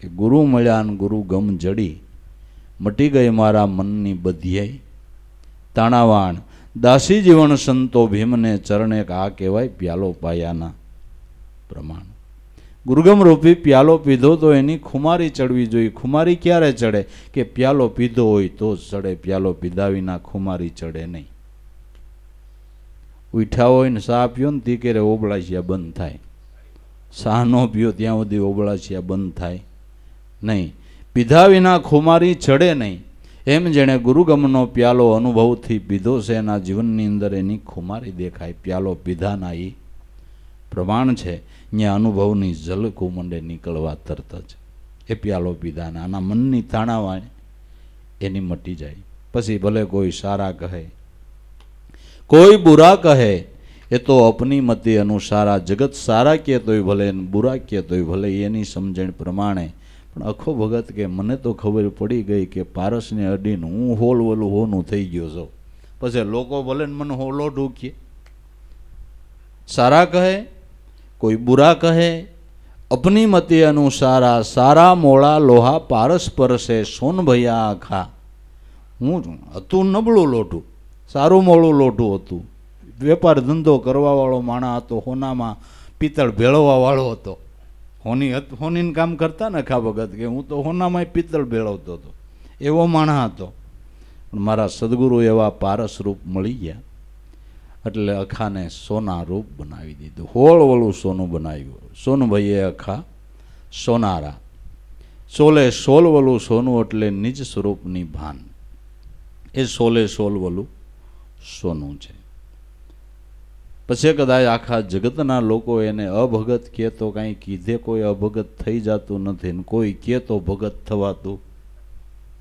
કે ગુરુ મળ્યા ને ગુરુ ગમ જડી, મટી ગઈ મારા મનની બધ્યાઈ. તાણાવાણ દાસી જીવન સંતો ભીમને ચરણે આ કહેવાય પ્યાલો પાયાના પ્રમાણ. ગુરુગમ રૂપી પ્યાલો પીધો તો એની ખુમારી ચડવી જોઈએ ખુમારી ક્યારે ચડે? કે પ્યાલો પીધો હોય તો જ ચડે. પ્યાલો પીધા વિના ખુમારી ચડે નહીં. ઉઠ્યા હોય ને સા આપ્યો ને તી કે ઓબળાશિયા બંધ થાય. સા નો પીઓ, ત્યાં સુધી ઓબળાશિયા બંધ થાય નહીં. પીધા વિના ખુમારી ચડે નહીં. એમ જેણે ગુરુગમનો પ્યાલો અનુભવથી પીધો છે, એના જીવનની અંદર એની ખુમારી દેખાય. પ્યાલો પીધાના એ પ્રમાણ છે. ત્યાં અનુભવની ઝલકો મંડે નીકળવા તરત જ. એ પ્યાલો પીધાના, આના મનની તાણાવાણ એની મટી જાય. પછી ભલે કોઈ સારા કહે, કોઈ બુરા કહે એ તો અપની મતિ અનુસારા જગત સારા કહેતોય ભલે બુરા કહેતોય ભલે, એની સમજણ પ્રમાણે. પણ આખો ભગત કે મને તો ખબર પડી ગઈ કે પારસને અડીને હું હોલ વલું હોનું થઈ ગયો છું. પછી લોકો ભલે મને હોલો ઢૂકીએ સારા કહે, કોઈ બુરા કહે. અપની મતિ અનુસારા સારા મોળા લોહા પારસ પરસે સોન ભૈયા આખા. હું હતું નબળું લોટું, સારું મોળું લોટું હતું. વેપાર ધંધો કરવાવાળો માણા હતો, હોનામાં પિત્તળ ભેળવવાવાળો હતો. હોની હોનીને કામ કરતા ને ભગત કે હું તો હોનામાં પિત્તળ ભેળવતો હતો. એવો માણા હતો. પણ મારા સદગુરુ એવા પારસ રૂપ મળી ગયા. એટલે અખાને સોના રૂપ બનાવી દીધું. હોળવળું સોનું બનાવ્યું. સોનભાઈએ અખા સોનારા. સોલે સોલવલું સોનું એટલે નિજ સ્વરૂપની ભાન. એ સોલે સોલવલું સોનું છે. પછી કદાચ આખા જગતના લોકો એને અભગત કહે તો કાંઈ કીધે કોઈ અભગત થઈ જતું નથી ને કોઈ કહે તો ભગત થવાતું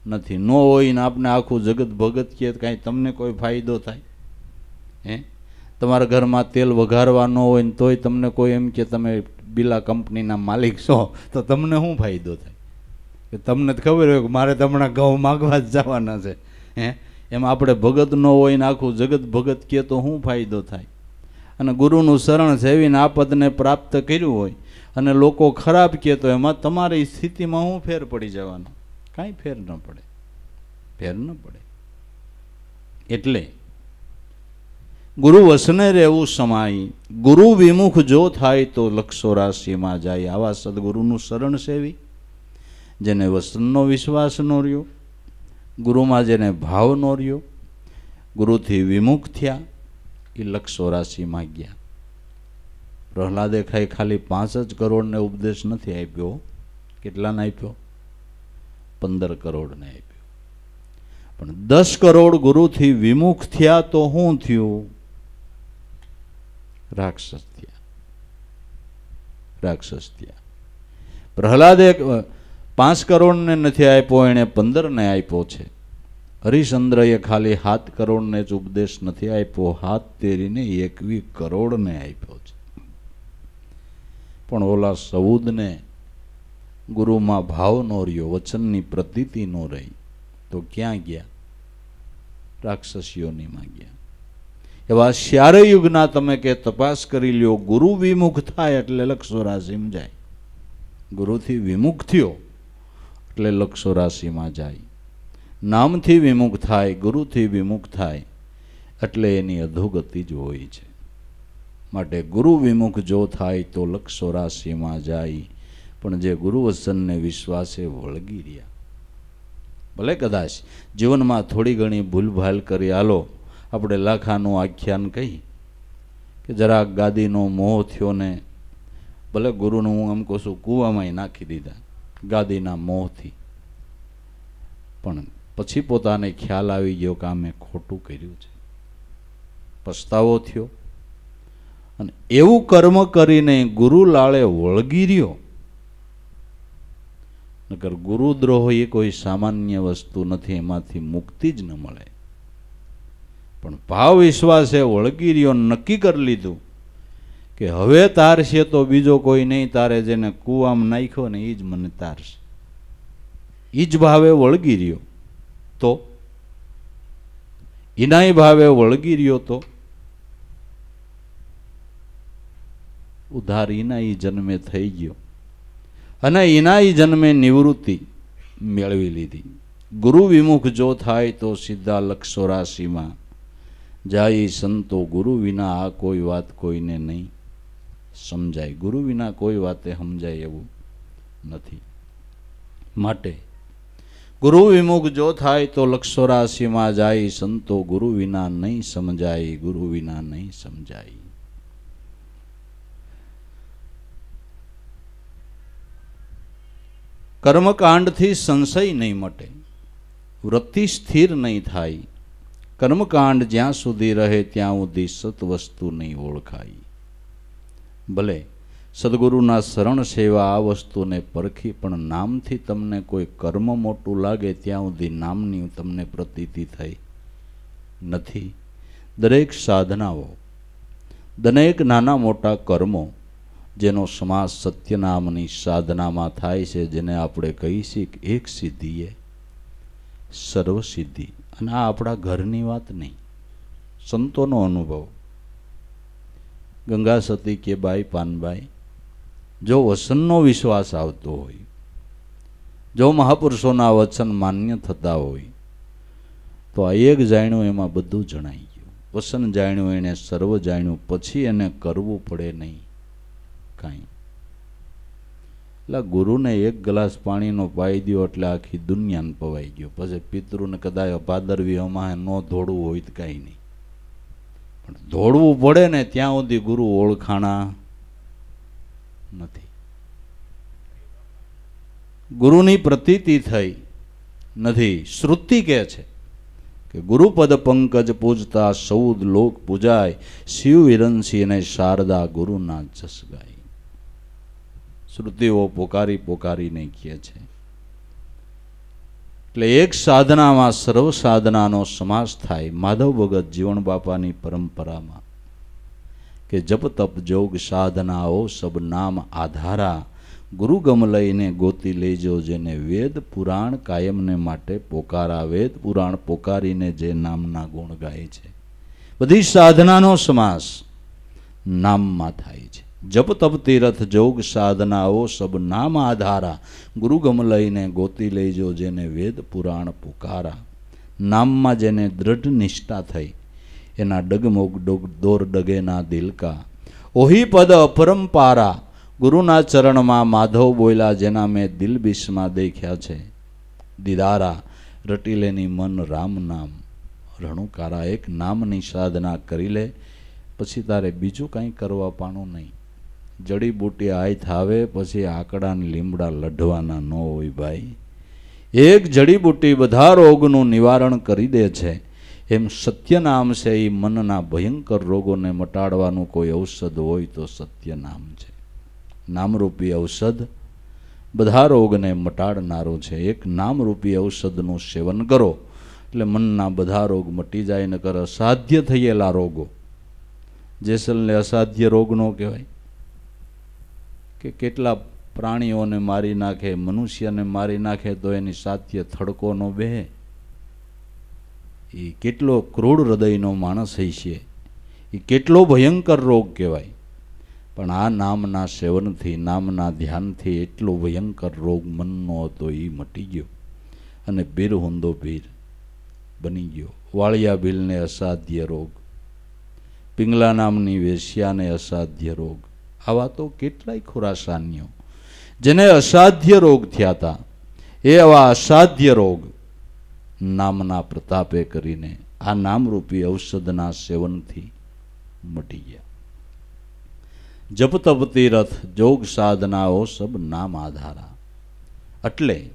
નથી. ન હોય ને આપણે આખું જગત ભગત કહે કાંઈ તમને કોઈ ફાયદો થાય? હે? તમારા ઘરમાં તેલ વઘારવા ન હોય ને તોય તમને કોઈ એમ કે તમે બિલા કંપનીના માલિક છો, તો તમને શું ફાયદો થાય? કે તમને તો ખબર હોય કે મારે તો હમણાં ઘઉં માગવા જ જવાના છે. હે? એમ આપણે ભગત ન હોય ને આખું જગત ભગત કહે તો શું ફાયદો થાય? અને ગુરુનું શરણ સેવીને આપદને પ્રાપ્ત કર્યું હોય અને લોકો ખરાબ કહે તો એમાં તમારી સ્થિતિમાં હું ફેર પડી જવાનો? કાંઈ ફેર ન પડે. ફેર ન પડે. એટલે ગુરુ વસને રહેવું સમાય ગુરુ વિમુખ જો થાય તો લક્ષો રાશિમાં જાય. આવા સદગુરુનું શરણ સેવી, જેને વસનનો વિશ્વાસ નો રહ્યો, ગુરુમાં જેને ભાવ નો રહ્યો, ગુરુથી વિમુખ થયા એ લક્ષો રાશિમાં ગયા. પ્રહલાદે ખાઈ ખાલી પાંચ જ કરોડને ઉપદેશ નથી આપ્યો. કેટલાને આપ્યો? પંદર કરોડને આપ્યો. પણ દસ કરોડ ગુરુથી વિમુખ થયા તો શું થયું? રાક્ષસ થયા. રાક્ષસ થયા. પ્રહલાદે પાંચ કરોડને નથી આપ્યો, એણે પંદરને આપ્યો છે. હરિશ્ચંદ્રએ ખાલી હાથ કરોડને જ ઉપદેશ નથી આપ્યો, હાથ તેરીને એકવી કરોડને આપ્યો છે. પણ ઓલા સૌદને ગુરુમાં ભાવ નો રહ્યો, વચનની પ્રતીતિ નો રહી, તો ક્યાં ગયા? રાક્ષસીઓનીમાં ગયા. એવા શ્યારે યુગના તમે કે તપાસ કરી લ્યો, ગુરુ વિમુખ થાય એટલે લક્ષો રાશિમાં જાય. ગુરુથી વિમુખ થયો એટલે લક્ષો રાશિમાં જાય. નામથી વિમુખ થાય, ગુરુથી વિમુખ થાય, એટલે એની અધોગતિ જ હોય છે. માટે ગુરુ વિમુખ જો થાય તો લક્ષો રાશિમાં જાય, પણ જે ગુરુ વચનને વિશ્વાસે વળગી રહ્યા. ભલે કદાચ જીવનમાં થોડી ઘણી ભૂલભાલ કરી આલો, આપણે લાખાનું આખ્યાન કહી, કે જરાક ગાદીનો મોહ થયો ને, ભલે ગુરુનું હું એમ કહું છું કૂવામાંય નાખી દીધા ગાદીના મોહથી. પણ પછી પોતાને ખ્યાલ આવી ગયો કે આ મેં ખોટું કર્યું છે. પસ્તાવો થયો. અને એવું કર્મ કરીને ગુરુ લાળે વળગી રહ્યો. નકર ગુરુદ્રોહ એ કોઈ સામાન્ય વસ્તુ નથી, એમાંથી મુક્તિ જ ન મળે. પણ ભાવ વિશ્વાસે વળગી રહ્યો નક્કી કરી લીધું કે હવે તારશે તો બીજો કોઈ નહીં, તારે જેને કૂવામાં નાખ્યો ને એ જ મને તારશે. એ જ ભાવે વળગી રહ્યો. તો? ઇનાય ભાવે વળગી રહ્યો તો? ઉધાર ઇનાઈ જન્મે થઈ ગયો. અને ઇનાઈ જન્મે નિવૃત્તિ મેળવી લીધી. ગુરુ વિમુખ જો થાય તો સીધા લક્ષો રાશિમાં. જાય સંતો ગુરુ વિના આ કોઈ વાત કોઈને નહીં. સમજાય. ગુરુ વિના કોઈ વાતે સમજાય એવું નથી. માટે ગુરુ વિમુખ જો થાય તો લક્ષો રાશિમાં જાય સંતો ગુરુ વિના નહીં સમજાય ગુરુ વિના નહીં સમજાય કર્મકાંડથી સંશય નહીં મટે વૃત્તિ સ્થિર નહીં થાય કર્મકાંડ જ્યાં સુધી રહે ત્યાં સુધી સત વસ્તુ નહીં ઓળખાય ભલે સદગુરુના શરણ સેવા આ વસ્તુને પરખી પણ નામથી તમને કોઈ કર્મ મોટું લાગે ત્યાં સુધી નામની તમને પ્રતીતિ થઈ. નથી. દરેક સાધનાઓ, દરેક નાના મોટા કર્મો જેનો સમાસ સત્યનામની સાધનામાં થાય છે જેને આપણે કહીશી કે એક સિદ્ધિ એ સર્વસિદ્ધિ. અને આ આપણા ઘરની વાત નહીં, સંતોનો અનુભવ. ગંગા સતી કે બાઈ પાનબાઈ જો વસનનો વિશ્વાસ આવતો હોય, જો મહાપુરુષોના વચન માન્ય થતા હોય, તો આ એક જાણ્યું એમાં બધું જણાઈ ગયું. વસન જાણ્યું, એને સર્વ જાણ્યું, પછી એને કરવું પડે નહીં, કાંઈ. એટલે ગુરુને એક ગ્લાસ પાણીનો પાઈ દો એટલે આખી દુનિયાને પવાઈ ગયો. પછી પિતૃને કદાચ ભાદરવી અમારે ન ધોડવું હોય તો કાંઈ નહીં. પણ ધોડવું પડે ને ત્યાં સુધી ગુરુ ઓળખાણા નથી. ગુરુની પ્રતીતિ થઈ નથી. શ્રુતિ કહે છે કે ગુરુપદ પંકજ પૂજતા સૌદ લોક પૂજાય, શિવ વિરંસી શારદા ગુરુના જસ ગાય. શ્રુતિઓ પોકારી પોકારીને કહે છે. એટલે એક સાધનામાં સર્વ સાધનાનો સમાસ થાય. માધવ ભગત જીવન બાપાની પરંપરામાં કે જપ તપ જોગ સાધનાઓ સબ નામ આધારા. ગુરુગમ લઈને ગોતી લેજો જેને વેદ પુરાણ કાયમને માટે પોકારા. વેદ પુરાણ પોકારીને જે નામના ગુણ ગાય છે. બધી સાધનાનો સમાસ નામમાં થાય છે. જપ તપ તીરથ જોગ સાધનાઓ સબ નામ આધારા. ગુરુગમ લઈને ગોતી લેજો જેને વેદ પુરાણ પુકારા. નામમાં જેને દ્રઢ નિષ્ઠા થઈ એના ડગમોગ ડોગ દોર ડગેના દિલકા. ઓહી પદ અપરંપારા ગુરુના ચરણમાં માધવ બોયલા જેના મેં દિલ બિસ્મા દેખ્યા છે. દીદારા, રટી લેની મન રામ નામ. રણુકારા એક નામની સાધના કરી લે, પછી તારે બીજું કાંઈ કરવા પાણું નહીં. જડીબૂટી આય થાવે, પછી આકડાને લીમડા લઢવાના ન હોય ભાઈ. એક જડીબૂટી બધા રોગનું નિવારણ કરી દે છે. એમ સત્ય નામ છે એ મનના ભયંકર રોગોને મટાડવાનું કોઈ ઔષધ હોય તો સત્ય નામ છે. નામરૂપી ઔષધ બધા રોગને મટાડનારું છે. એક નામરૂપી ઔષધનું સેવન કરો. એટલે મનના બધા રોગ મટી જાય ન કર અસાધ્ય થયેલા રોગો. જેસલને અસાધ્ય રોગ નો કહેવાય. કે કેટલા પ્રાણીઓને મારી નાખે, મનુષ્યને મારી નાખે તો એની સાધ્ય થડકો ન બે એ કેટલો ક્રૂર હૃદયનો માણસ હશે એ કેટલો ભયંકર રોગ કહેવાય. પણ આ નામના સેવનથી, નામના ધ્યાનથી એટલો ભયંકર રોગ મનનો હતો એ મટી ગયો. અને બીર હુંદો પીર બની ગયો. વાળિયા ભીલને અસાધ્ય રોગ, પિંગલા નામની વેશ્યાને અસાધ્ય રોગ. આવા તો કેટલાય ખુરાસાન્યો. જેને અસાધ્ય રોગ થયા હતા એ આવા અસાધ્ય રોગ નામના પ્રતાપે કરીને આ નામરૂપી ઔષધના સેવનથી મટી ગયા. જપ તપ તીરથ જોગ સાધનાઓ સબ નામ આધારા. એટલે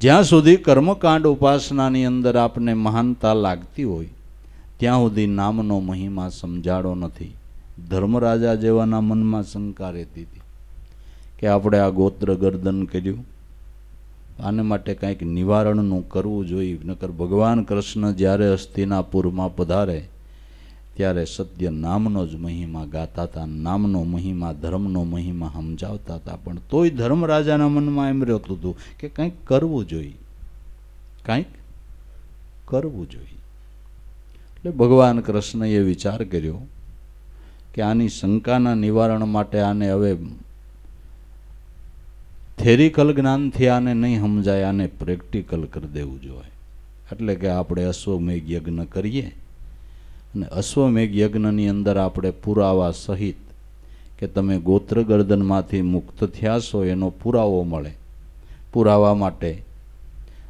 જ્યાં સુધી કર્મકાંડ ઉપાસનાની અંદર આપને મહાનતા લાગતી હોય, ત્યાં સુધી નામનો મહિમા સમજાડો નથી. ધર્મરાજા જેવાના મનમાં શંકા રહેતી હતી કે આપણે આ ગોત્ર ગર્દન કર્યું? આને માટે કંઈક નિવારણનું કરવું જોઈએ. નકર ભગવાન કૃષ્ણ જ્યારે હસ્તિનાપુરમાં પધારે, ત્યારે સત્ય નામનો જ મહિમા ગાતા હતા, નામનો મહિમા, ધર્મનો મહિમા સમજાવતા હતા. પણ તોય ધર્મ રાજાના મનમાં એમ રહેતું હતું કે કંઈક કરવું જોઈએ. કંઈક કરવું જોઈએ. એટલે ભગવાન કૃષ્ણએ વિચાર કર્યો કે આની શંકાના નિવારણ માટે આને હવે થેરિકલ જ્ઞાનથી આને નહીં સમજાય, આને પ્રેક્ટિકલ કરી દેવું જોઈએ. એટલે કે આપણે અશ્વમેઘ યજ્ઞ કરીએ અને અશ્વમેઘ યજ્ઞની અંદર આપણે પુરાવા સહિત કે તમે ગોત્ર ગર્દનમાંથી મુક્ત થયા છો, એનો પુરાવો મળે. પુરાવા માટે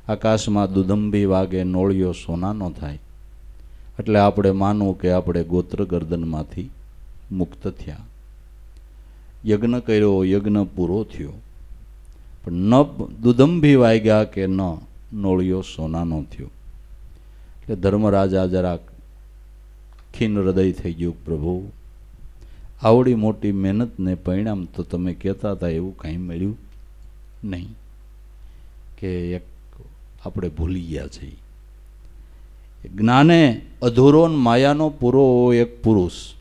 આકાશમાં દુદંબી વાગે નોળિયો સોનાનો થાય. એટલે આપણે માનવું કે આપણે ગોત્ર ગર્દનમાંથી મુક્ત થયા. યજ્ઞ કર્યો, યજ્ઞ પૂરો થયો. પણ ન દુદંભી વાગ્યા કે ન નોળિયો સોનાનો થયો. એટલે ધર્મરાજા જરાક ખીન હૃદય થઈ ગયું, પ્રભુ, આવડી મોટી મહેનતને પરિણામ તો તમે કહેતા હતા, એવું કાંઈ મળ્યું નહીં કે એક આપણે ભૂલી ગયા છીએ. જ્ઞાને અધૂરોન માયાનો પૂરો એક પુરુષ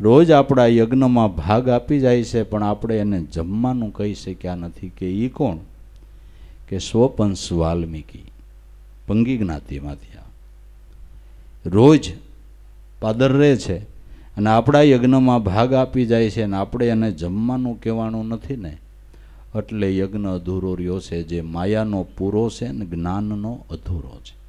રોજ આપણા યજ્ઞમાં ભાગ આપી જાય છે, પણ આપણે એને જમવાનું કહી શક્યા નથી કે એ કોણ? કે સ્વપંશ વાલ્મીકી, પંગી જ્ઞાતિમાંથી આ. રોજ પાદર રહે છે અને આપણા યજ્ઞમાં ભાગ આપી જાય છે અને આપણે એને જમવાનું કહેવાનું નથી ને, એટલે યજ્ઞ અધૂરો રહ્યો છે, જે માયાનો પૂરો છે ને જ્ઞાનનો અધૂરો છે.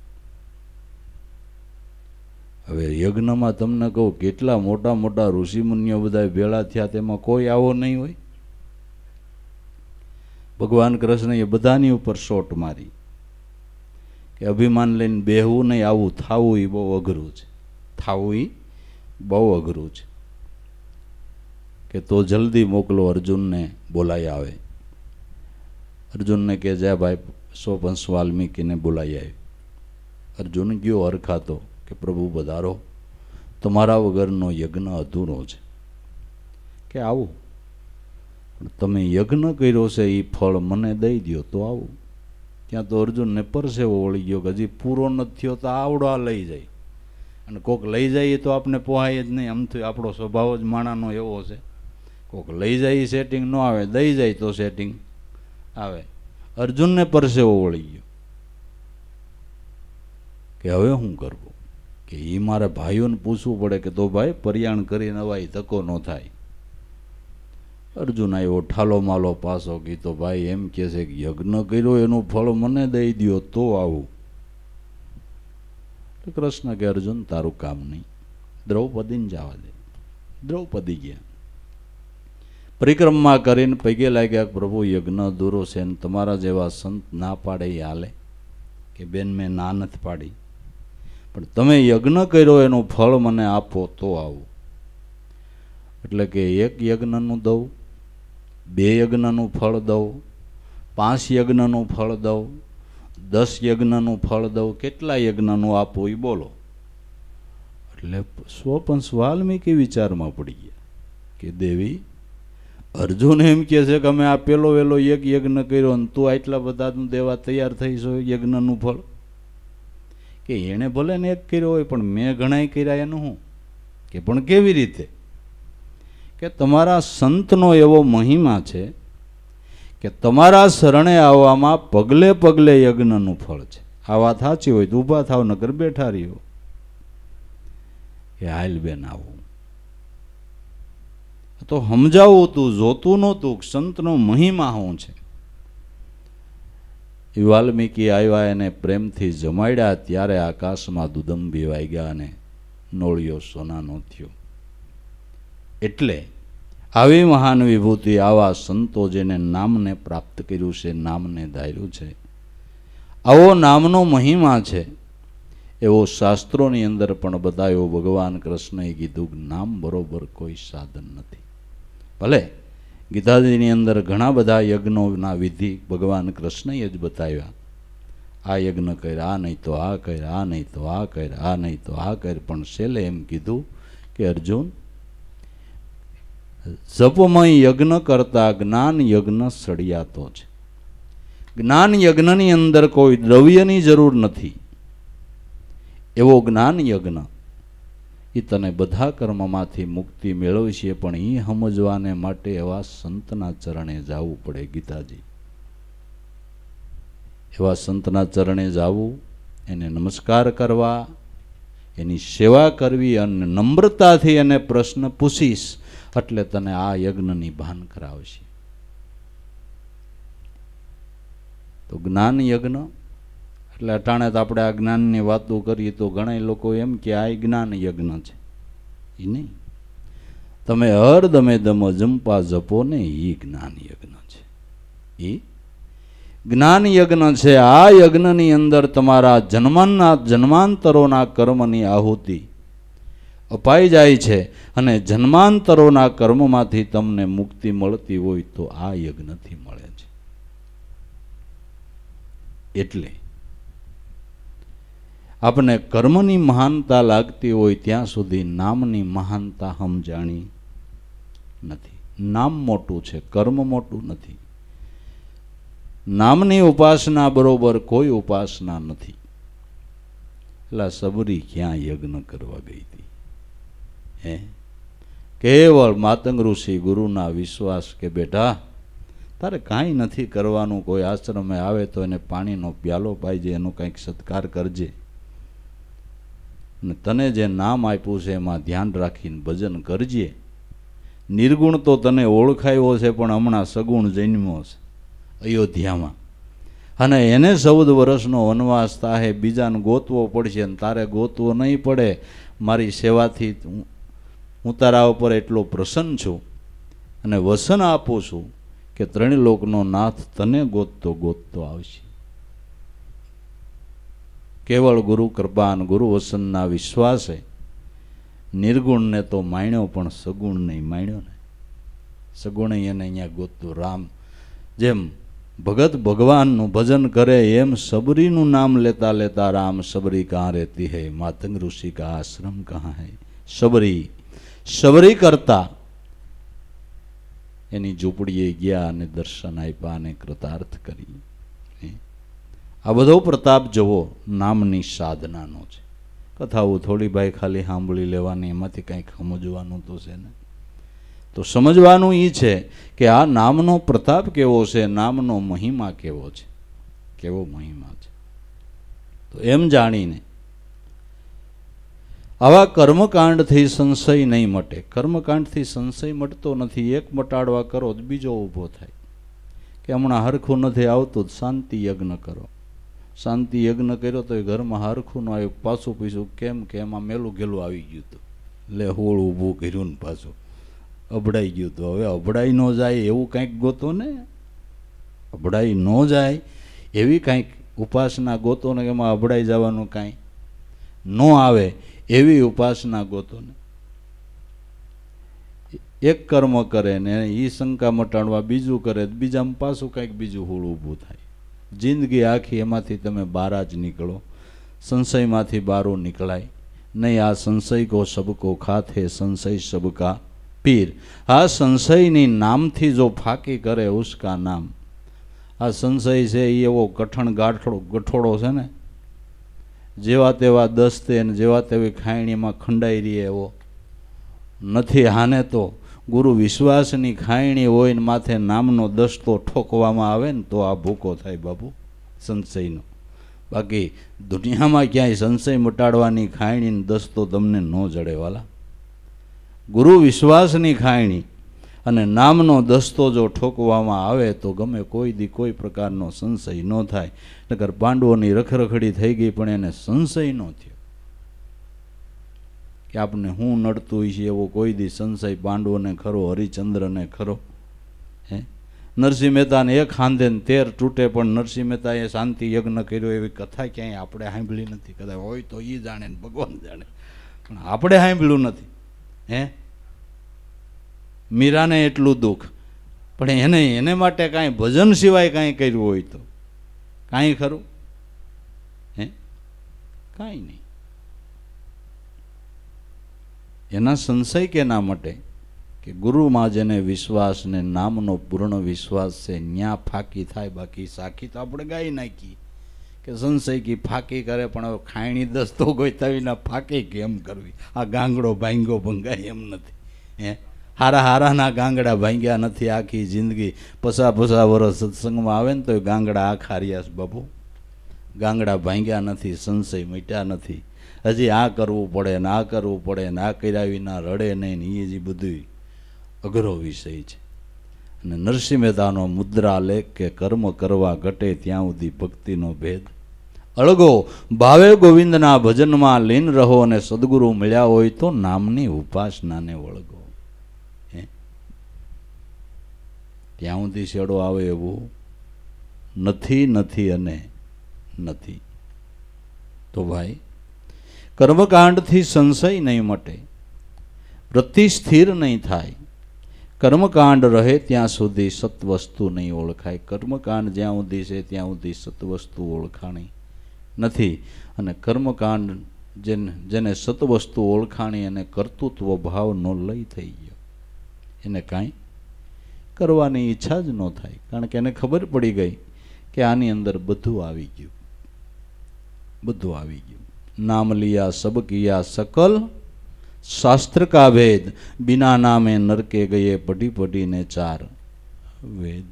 હવે યજ્ઞમાં તમને કહું, કેટલા મોટા મોટા ઋષિમુનિઓ બધા ભેળા થયા તેમાં કોઈ આવો નહીં હોય? ભગવાન કૃષ્ણએ બધાની ઉપર શોટ મારી કે અભિમાન લઈને બેહવું નહીં, આવું થાવું એ બહુ અઘરું છે. થાવું એ બહુ અઘરું છે. કે તો જલ્દી મોકલો અર્જુનને બોલાઈ આવે. અર્જુનને કહે જાય ભાઈ સોપંશ વાલ્મીકીને બોલાઈ આવી અર્જુન ગયો હરખાતો. કે પ્રભુ વધારો, તમારા વગરનો યજ્ઞ અધૂરો છે. કે આવું? પણ તમે યજ્ઞ કર્યો છે એ ફળ મને દઈ દો તો આવું. ત્યાં તો અર્જુનને પરસેવો વળી ગયો કે હજી પૂરો નથી થયો, તો આવડો લઈ જાય. અને કોક લઈ જાય તો આપણે પોહાય જ નહીં, આમ આપણો સ્વભાવ જ માણાનો એવો છે. કોક લઈ જાય સેટિંગ ન આવે, દઈ જાય તો સેટિંગ આવે. અર્જુનને પરસેવો વળી ગયો. કે હવે શું કરવું? કે એ મારે ભાઈઓને પૂછવું પડે કે તો ભાઈ પરિયાણ કરીને અવાય તકો ન થાય. અર્જુન આવ્યો ઠાલો માલો પાસો કીધો ભાઈ એમ કે છે કે યજ્ઞ કર્યો, એનું ફળ મને દઈ દો તો આવું. કૃષ્ણ કે, અર્જુન, તારું કામ નહીં. દ્રૌપદીને જવા દે. દ્રૌપદી ગયા. પરિક્રમા કરીને પૈગે લાગ્યા પ્રભુ, યજ્ઞ દૂરો છે તમારા જેવા સંત ના પાડે એ હાલે? કે બેન મેં ના નથી પાડી? પણ તમે યજ્ઞ કર્યો, એનું ફળ મને આપો, તો આવું. એટલે કે એક યજ્ઞનું દઉં, બે યજ્ઞનું ફળ દઉં, પાંચ યજ્ઞનું ફળ દઉં, દસ યજ્ઞનું ફળ દઉં, કેટલા યજ્ઞનું આપો એ બોલો. એટલે સ્વપંશ વાલ્મીકી વિચારમાં પડી ગયા કે દેવી, અર્જુન એમ કહે છે કે અમે આ પેલો વેલો એક યજ્ઞ કર્યો ને તું આટલા બધાનું દેવા તૈયાર થઈશો, યજ્ઞનું ફળ. કે એણે ભલે ને એક કર્યો હોય, પણ મેં ઘણાય કર્યા એનું હું? કે પણ કેવી રીતે? કે તમારા સંતનો એવો મહિમા છે કે તમારા શરણે આવવામાં પગલે પગલે યજ્ઞનું ફળ છે. આ વાત સાચી હોય તો ઊભા થાવ નગર બેઠા રહ્યો. કે હાલ બેન આવું. તો સમજાવું તું, જોતું નહોતું સંતનો મહિમા શું છે? વાલ્મીકી આવ્યા એને પ્રેમથી જમાડ્યા, ત્યારે આકાશમાં દુદંબી વાગ્યા અને નોળિયો સોનાનો થયો. એટલે આવી મહાન વિભૂતિ આવા સંતો જેને નામને પ્રાપ્ત કર્યું છે, નામને ધાર્યું છે, આવો નામનો મહિમા છે. એવો શાસ્ત્રોની અંદર પણ બતાવ્યો ભગવાન કૃષ્ણએ કીધું નામ બરોબર કોઈ સાધન નથી. ભલે ગીતાજીની અંદર ઘણા બધા યજ્ઞોના વિધિ ભગવાન કૃષ્ણએ જ બતાવ્યા. આ યજ્ઞ કર આ નહીં તો આ કર આ નહીં તો આ કર આ નહીં તો આ કર પણ છેલ્લે એમ કીધું કે અર્જુન, જપમય યજ્ઞ કરતા જ્ઞાન યજ્ઞ સળિયાતો છે. જ્ઞાન યજ્ઞની અંદર કોઈ દ્રવ્યની જરૂર નથી. એવો જ્ઞાન યજ્ઞ એ તને બધા કર્મમાંથી મુક્તિ મેળવશે પણ એ સમજવાને માટે એવા સંતના ચરણે જવું પડે ગીતાજી. એવા સંતના ચરણે જવું, એને નમસ્કાર કરવા, એની સેવા કરવી અને નમ્રતાથી એને પ્રશ્ન પૂછીશ, એટલે તને આ યજ્ઞની ભાન કરાવશે. તો જ્ઞાન યજ્ઞ એટલે અટાણે તો આપણે આ જ્ઞાનની વાતો કરીએ તો ઘણા લોકો એમ કે આ જ્ઞાન યજ્ઞ છે. એ નહીં. તમે હરદમે દમ જંપા જપો ને એ જ્ઞાન યજ્ઞ છે. એ જ્ઞાન યજ્ઞ છે. આ યજ્ઞની અંદર તમારા જન્મના જન્માંતરોના કર્મની આહુતિ અપાઈ જાય છે અને જન્માંતરોના કર્મમાંથી તમને મુક્તિ મળતી હોય તો આ યજ્ઞથી મળે છે. એટલે આપણને કર્મની મહાનતા લાગતી હોય ત્યાં સુધી નામની મહાનતા સમજાણી નથી. નામ મોટું છે, કર્મ મોટું નથી. નામની ઉપાસના બરોબર કોઈ ઉપાસના નથી. એટલે સબરી ક્યાં યજ્ઞ કરવા ગઈ હતી? હે? કેવળ માતંગ ઋષિ ગુરુના વિશ્વાસ કે બેટા, તારે કાંઈ નથી કરવાનું, કોઈ આશ્રમે આવે તો એને પાણીનો પ્યાલો પાઈજે એનો કંઈક સત્કાર કરજે. અને તને જે નામ આપ્યું છે એમાં ધ્યાન રાખીને ભજન કરજે. નિર્ગુણ તો તને ઓળખાયો છે, પણ હમણાં સગુણ જન્મ્યો છે, અયોધ્યામાં. અને એને ચૌદ વર્ષનો વનવાસ તાહે બીજાને ગોતવો પડશે અને તારે ગોતવો નહીં પડે. મારી સેવાથી હું- તારા ઉપર એટલો પ્રસન્ન છું અને વસન આપું છું કે ત્રણેય લોકનો નાથ તને ગોતતો ગોતતો આવશે. કેવળ ગુરુ કૃપા અને ગુરુ વસનના વિશ્વાસે નિર્ગુણને તો માણ્યો પણ સગુણ નહીં, માણ્યો ને સગુણ એને અહીંયા ગોતું રામ. જેમ ભગત ભગવાનનું ભજન કરે, એમ સબરીનું નામ લેતા લેતા રામ સબરી કાં રહેતી હૈ? માતંગ ઋષિ કા આશ્રમ કहाँ હૈ? સબરી સબરી કરતા એની ઝૂંપડીએ ગયા અને દર્શન આપ્યા અને કૃતાર્થ કરી. આ બધો પ્રતાપ જવો નામની સાધનાનો છે. કથાઓ થોડી ભાઈ ખાલી સાંભળી લેવાની, એમાંથી કંઈક સમજવાનું તો છે ને. તો સમજવાનું એ છે કે આ નામનો પ્રતાપ કેવો છે, નામનો મહિમા કેવો છે? કેવો મહિમા છે? તો એમ જાણીને આવા કર્મકાંડથી સંશય નહીં મટે. કર્મકાંડથી સંશય મટતો નથી, એક મટાડવા કરો તો બીજો ઊભો થાય. કે હમણાં હરખું નથી આવતું શાંતિ યજ્ઞ કરો. શાંતિ યજ્ઞ કર્યો તો એ ઘરમાં હારખું ન આવ્યું. પાછું પીછું કેમ કે એમાં મેલું ગેલું આવી ગયું હતું લે, હોળ ઊભું કર્યું ને પાછું. અભડાઈ ગયું તો. હવે અભડાઈ ન જાય એવું કંઈક ગોતો ને? અભડાઈ ન જાય એવી કંઈક ઉપાસના ગોતો ને એમાં અભડાઈ જવાનું કાંઈ? ન આવે એવી ઉપાસના ગોતો ને? એક કર્મ કરે ને એ શંકા મટાડવા, બીજું કરે, બીજામાં પાછું કંઈક બીજું હોળ ઊભું થાય. જિંદગી આખી એમાંથી તમે બહાર જ નીકળો. સંશયમાંથી બારો નીકળાય. નહીં, આ સંશય કો સબકો ખાથે સંશય સબકા પીર. આ સંશયની નામથી જો ફાકી કરે ઉસકા નામ. આ સંશય છે એ એવો કઠણ ગાંઠડો ગઠોડો છે ને? જેવા તેવા દસ્તે ને જેવા તેવી ખાયણીમાં ખંડાઈ રહી એવો. નથી હાને તો ગુરુ વિશ્વાસની ખાયણી હોય ને માથે નામનો દસ્તો ઠોકવામાં આવે ને તો આ ભૂકો થાય બાપુ, સંશયનો. બાકી દુનિયામાં ક્યાંય સંશય મટાડવાની ખાયણી દસ્તો તમને ન જડે વાલા. ગુરુ વિશ્વાસની ખાયણી અને નામનો દસ્તો જો ઠોકવામાં આવે તો ગમે કોઈ દી કોઈ પ્રકારનો સંશય ન થાય. નગર પાંડવોની રખરખડી થઈ ગઈ પણ એને સંશય ન થયો. કે આપને હું નડતું હોય છે એવો કોઈ દી સંશય પાંડવોને ખરો, હરિચંદ્રને ખરો? હે? નરસિંહ મહેતાને એક ખાંધે ને તેર તૂટે, પણ નરસિંહ મહેતાએ શાંતિ યજ્ઞ કર્યો એવી કથા ક્યાંય આપણે સાંભળી નથી. કદાચ હોય તો એ જાણે ને ભગવાન જાણે. પણ આપણે સાંભળ્યું નથી. હે? મીરાને એટલું દુઃખ. પણ એને એને માટે કાંઈ ભજન સિવાય કાંઈ કર્યું હોય તો? કાંઈ ખરું? હે? કાંઈ નહીં. એના સંશય કેના માટે? કે ગુરુમાં જેને વિશ્વાસ ને નામનો પૂર્ણ વિશ્વાસ છે, ન્યા ફાકી થાય, બાકી સાખી તો આપણે ગાઈ નાખી. કે સંશય કી ફાકી કરે, પણ હવે ખાયણી દસ્તો ગોતાવીના ફાકી કેમ કરવી? આ ગાંગડો ભાંગ્યો ભંગાય એમ નથી. હે? હારા હારાના ગાંગડા ભાંગ્યા નથી આખી જિંદગી. પસા પસા વરસ સત્સંગમાં આવે ને તો ગાંગડા આખા રહ્યા બાપુ. ગાંગડા ભાંગ્યા નથી, સંશય મીટ્યા નથી. હજી આ કરવું પડે ને આ કરવું પડે ને આ કર્યા વિના રડે નહીં ને એ બધું અઘરો વિષય છે. અને નરસિંહ મહેતાનો મુદ્રા લેખ કે કર્મ કરવા ઘટે ત્યાં સુધી ભક્તિનો ભેદ. અળગો, ભાવે ગોવિંદના ભજનમાં લીન રહો અને સદગુરુ મળ્યા હોય તો નામની ઉપાસનાને વળગો. ત્યાં સુધી શેડો આવે એવું નથી નથી અને નથી. તો ભાઈ કર્મકાંડથી સંશય નહીં મટે, વૃત્તિ સ્થિર નહીં થાય, કર્મકાંડ રહે ત્યાં સુધી સત્વસ્તુ નહીં ઓળખાય. કર્મકાંડ જ્યાં સુધી છે ત્યાં સુધી સત્વસ્તુ ઓળખાણી નથી. અને કર્મકાંડ જેને જેને સત્વસ્તુ ઓળખાણી અને કર્તૃત્વ ભાવનો લય થઈ ગયો, એને કાંઈ કરવાની ઈચ્છા જ ન થાય. કારણ કે એને ખબર પડી ગઈ કે આની અંદર બધું આવી ગયું. બધું આવી ગયું. नाम लिया सब किया सकल शास्त्र का भेद बिना नामे नरके गए पटी पटी ने चार વેદ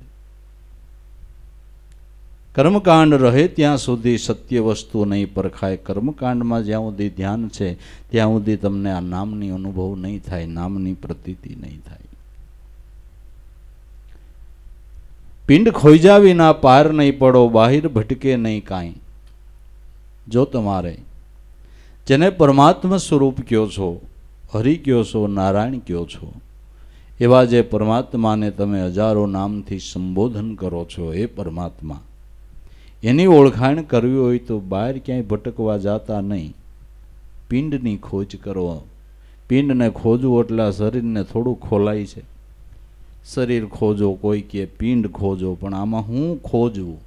કર્મકાંડ રહે ત્યાં સુધી સત્ય વસ્તુ નહીં પરખાય કર્મકાંડમાં જ્યાં સુધી ધ્યાન છે ત્યાં સુધી તમને આ નામની અનુભવ નહીં થાય નામની પ્રતીતિ નહીં થાય પિંડ ખોઈજા વિના પાર નહીં પડો બાહિર ભટકે નહીં કાંઈ જો તમારે જેને પરમાત્મા સ્વરૂપ કયો છો, હરિ કયો છો, નારાયણ કયો છો? એવા જે પરમાત્માને તમે હજારો નામથી સંબોધન કરો છો, એ પરમાત્મા. એની ઓળખાણ કરવી હોય તો બહાર ક્યાંય ભટકવા જાતા નહીં. પિંડની ખોજ કરો. પિંડને ખોજવું એટલે શરીરને થોડું ખોલાય છે. શરીર ખોજો, કોઈ કે પિંડ ખોજો, પણ આમાં હું ખોજવું?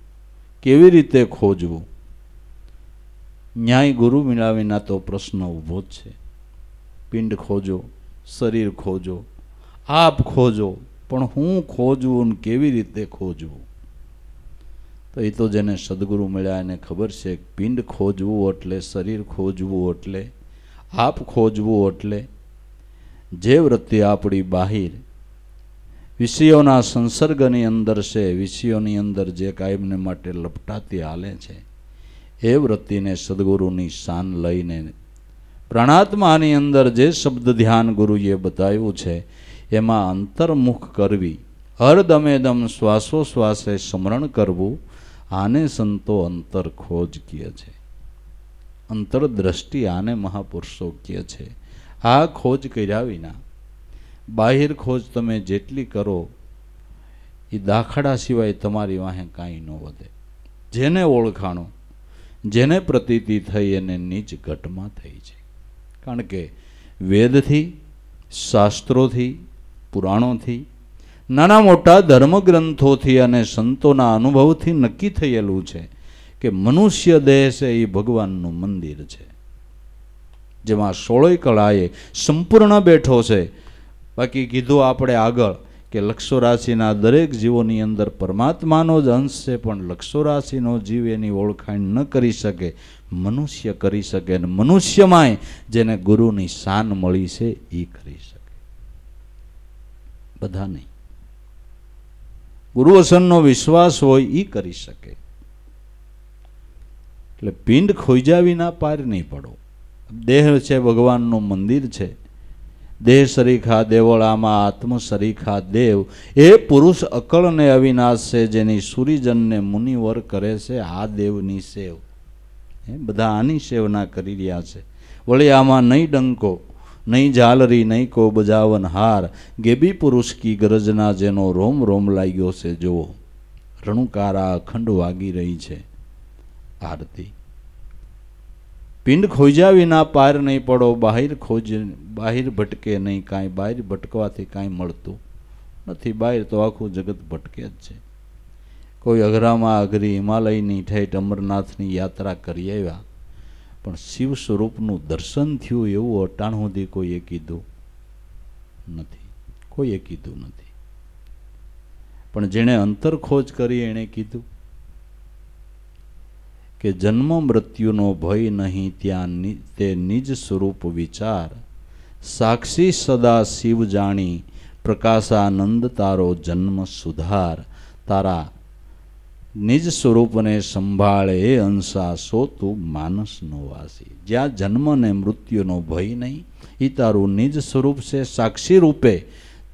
કેવી રીતે ખોજવું? ન્યાય ગુરુ મિલાવીના તો પ્રશ્ન ઊભો જ છે. પિંડ ખોજો, શરીર ખોજો, આપ ખોજો, પણ હું ખોજવું ને કેવી રીતે ખોજવું? તો એ તો જેને સદગુરુ મળ્યા એને ખબર છે પિંડ ખોજવું એટલે, શરીર ખોજવું એટલે, આપ ખોજવું એટલે, જે વૃત્તિ આપણી બાહિર, વિષયોના સંસર્ગની અંદર છે, વિષયોની અંદર જે કાયમને માટે લપટાતી હાલે છે એ વૃત્તિને સદગુરુની શાન લઈને પ્રાણાત્માની અંદર જે શબ્દ ધ્યાન ગુરુએ બતાવ્યું છે, એમાં અંતર્મુખ કરવી હરદમે દમ શ્વાસોશ્વાસે સ્મરણ કરવું, આને સંતો અંતર ખોજ કહે છે. અંતરદ્રષ્ટિ આને મહાપુરુષો કહે છે. આ ખોજ કર્યા વિના બાહિર ખોજ તમે જેટલી કરો, એ દાખલા સિવાય તમારી વાહે કાંઈ ન વધે. જેને ઓળખાણો જેને પ્રતીતિ થઈ એને નીચ ઘટમાં થઈ છે. કારણ કે વેદથી, શાસ્ત્રોથી, પુરાણોથી, નાના મોટા ધર્મગ્રંથોથી અને સંતોના અનુભવથી નક્કી થયેલું છે કે મનુષ્ય દેહ છે એ ભગવાનનું મંદિર છે. જેમાં સોળે કળાએ સંપૂર્ણ બેઠો છે. બાકી કીધું આપણે આગળ કે લક્ષો રાશિના દરેક જીવોની અંદર પરમાત્માનો જ અંશ છે, પણ લક્ષો રાશિનો જીવ એની ઓળખાણ ન કરી શકે, મનુષ્ય કરી શકે અને મનુષ્યમાંય જેને ગુરુની શાન મળી છે એ કરી શકે. બધા નહીં. ગુરુ વસનનો વિશ્વાસ હોય એ કરી શકે. એટલે પિંડ ખોઈજા વિના પાર નહીં પડો. દેહ છે, ભગવાનનું મંદિર છે. દેહ સરીખા, દેવળામાં આત્મ સરીખા, દેવ. એ પુરુષ અકળને અવિનાશ છે, જેની સૂર્યજનને મુનિવર કરે છે, આ દેવની સેવ. એ બધા આની સેવના કરી રહ્યા છે. વળી આમાં નહીં ડંકો, નહીં ઝાલરી, નહીં કો બજાવન હાર. ગેબી પુરુષ કી ગરજના જેનો રોમ રોમ લાગ્યો છે, જુઓ. રણુકારા અખંડ વાગી રહી છે. આરતી. પિંડ ખોજ્યા વિના પાર નહીં પડો, બહાર ખોજ, બહાર ભટકે નહીં કાંઈ, બહાર ભટકવાથી કાંઈ મળતું નથી. બહાર તો આખું જગત ભટકે જ છે. કોઈ અઘરામાં અઘરી હિમાલયની ઠેઠ અમરનાથની યાત્રા કરી આવ્યા, પણ શિવ સ્વરૂપનું દર્શન થયું એવું અટાણ સુધી કોઈએ કીધું નથી. કોઈએ કીધું નથી. પણ જેણે અંતર ખોજ કરી, એણે કીધું કે જન્મ મૃત્યુનો ભય નહીં ત્યાં તે નિજ સ્વરૂપ વિચાર. સાક્ષી સદા શિવ જાણી, પ્રકાશાનંદ તારો જન્મ સુધાર. તારા નિજ સ્વરૂપને સંભાળે એ અંશા સો તું માનસનો વાસી. જ્યાં જન્મ ને મૃત્યુનો ભય નહીં એ તારું નિજ સ્વરૂપ છે. સાક્ષી રૂપે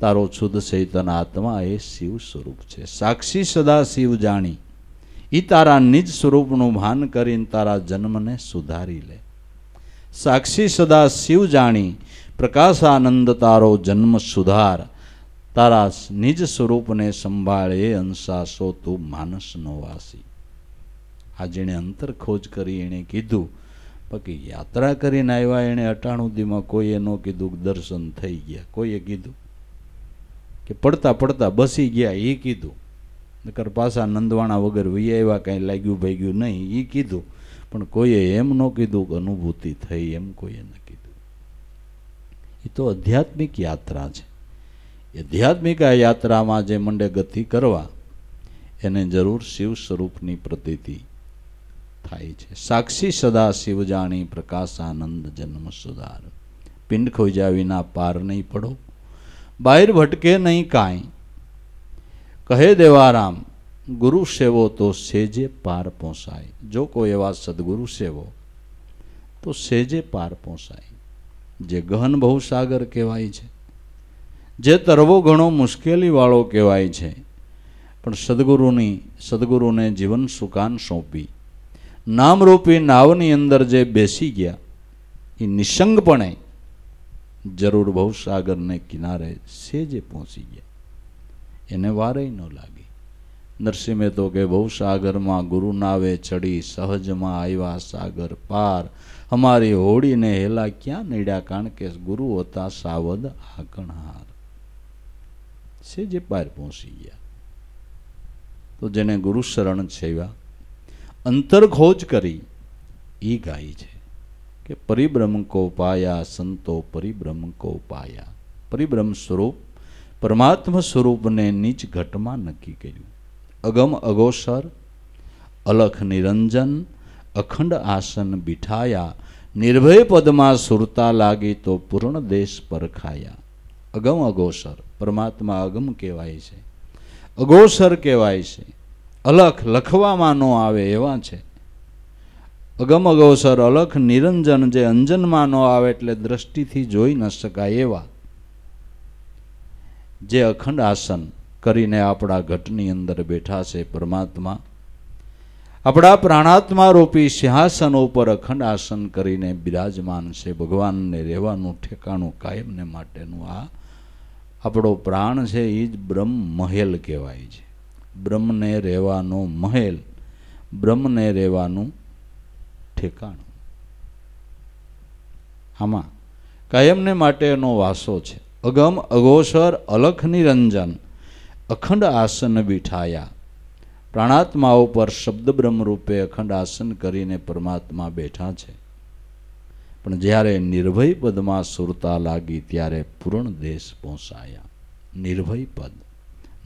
તારો શુદ્ધ ચૈતન આત્મા એ શિવ સ્વરૂપ છે. સાક્ષી સદા શિવ જાણી એ તારા નિજ સ્વરૂપનું ભાન કરીને તારા જન્મને સુધારી લે. સાક્ષી સદા શિવ જાણી, પ્રકાશાનંદ તારો જન્મ સુધાર. તારા નિજ સ્વરૂપને સંભાળે અંશાસો તું માનસનો વાસી. આ જેણે અંતર ખોજ કરી, એણે કીધું, બાકી યાત્રા કરીને આવ્યા એણે અટાણુદીમાં, કોઈએ ન કીધું દર્શન થઈ ગયા. કોઈએ કીધું કે પડતા પડતા બસી ગયા એ કીધું નકર નંદવાણા વગર એવા કાંઈ લાગ્યું ભાગ્યું નહીં એ કીધું. પણ કોઈએ એમ ન કીધું કે અનુભૂતિ થઈ એમ કોઈએ ન કીધું. એ તો આધ્યાત્મિક યાત્રા છે. આધ્યાત્મિક આ યાત્રામાં જે મંડે ગતિ કરવા, એને જરૂર શિવ સ્વરૂપની પ્રતીતિ થાય છે. સાક્ષી સદા શિવ જાણી પ્રકાશાનંદ જન્મ સુધાર. પિંડ ખોજા વિના પાર નહીં પડો. બહાર ભટકે નહીં કાંઈ. કહે દેવારામ, ગુરુ સેવો તો સેજે પાર પહોંચાય જો કોઈ એવા સદગુરુ સેવો, તો સેજે પાર પહોંચાય જે ગહન બહુસાગર કહેવાય છે, જે તરવો ઘણો મુશ્કેલીવાળો કહેવાય છે, પણ સદગુરુની, સદગુરુને જીવન સુકાન સોંપી. નામરૂપી નાવની અંદર જે બેસી ગયા, એ નિસંગપણે જરૂર બહુસાગરને કિનારે સેજે પહોંચી ગયા. એને વારે ન લાગી. નરસિંહે તો કે બહુસાગરમાં ગુરુ નાવે ચડી, સહજમાં આવ્યા સાગર પાર. અમારી હોળીને હેલા ક્યાં નડ્યા, કારણ કે ગુરુ હતા સાવધ આકણહાર. છે જે પાર પહોંચી ગયા. તો જેને ગુરુ શરણ સેવા અંતર ખોજ કરી એ ગાય છે કે પરિબ્રહ્મ કો પાયા, સંતો પરિબ્રહ્મ કો પાયા. પરિબ્રહ્મ સ્વરૂપ પરમાત્મા સ્વરૂપને નીચ ઘટમાં નક્કી કર્યું. અગમ અગોસર, અલખ નિરંજન, અખંડ આસન બિઠાયા, નિર્ભય પદમાં સુરતા લાગી તો પૂર્ણ દેશ પરખાયા. અગમ અગોસર, પરમાત્મા અગમ કહેવાય છે. અગોસર કહેવાય છે. અલખ લખવામાં ન આવે એવા છે. અગમ અગોસર, અલખ નિરંજન જે અંજનમાં ન આવે એટલે દ્રષ્ટિથી જોઈ ન શકાય એવા. જે અખંડ આસન કરીને આપણા ઘટની અંદર બેઠા છે પરમાત્મા, આપણા પ્રાણાત્મા રૂપી સિંહાસન ઉપર અખંડ આસન કરીને બિરાજમાન છે ભગવાનને રહેવાનું ઠેકાણું કાયમને માટેનું. આ આપણો પ્રાણ છે એ જ બ્રહ્મ મહેલ કહેવાય છે. બ્રહ્મને રહેવાનો મહેલ, બ્રહ્મને રહેવાનું ઠેકાણું. આમાં કાયમને માટેનો વાસો છે. અગમ અગોસર અલખ નિરંજન, અખંડ આસન બિઠાયા પ્રાણાત્મા ઉપર શબ્દ બ્રહ્મ રૂપે અખંડ આસન કરીને પરમાત્મા બેઠા છે. પણ જ્યારે નિર્ભય પદમાં સુરતા લાગી ત્યારે પૂર્ણ દેશ પહોંચાયા નિર્ભય પદ.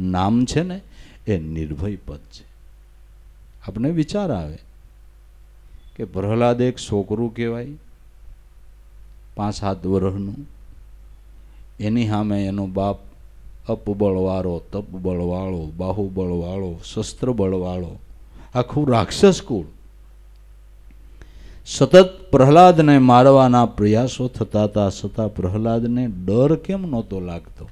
નામ છે ને, એ નિર્ભય પદ છે. આપણે વિચાર આવે કે પ્રહલાદ એક છોકરું કહેવાય. પાંચ સાત વર્ષનું. એની સામે એનો બાપ અપબળવાળો, તપબળવાળો, બાહુબળવાળો, શસ્ત્રબળવાળો, આખું રાક્ષસ કુળ. સતત પ્રહલાદને મારવાના પ્રયાસો થતા હતા છતાં પ્રહલાદને ડર કેમ નહોતો લાગતો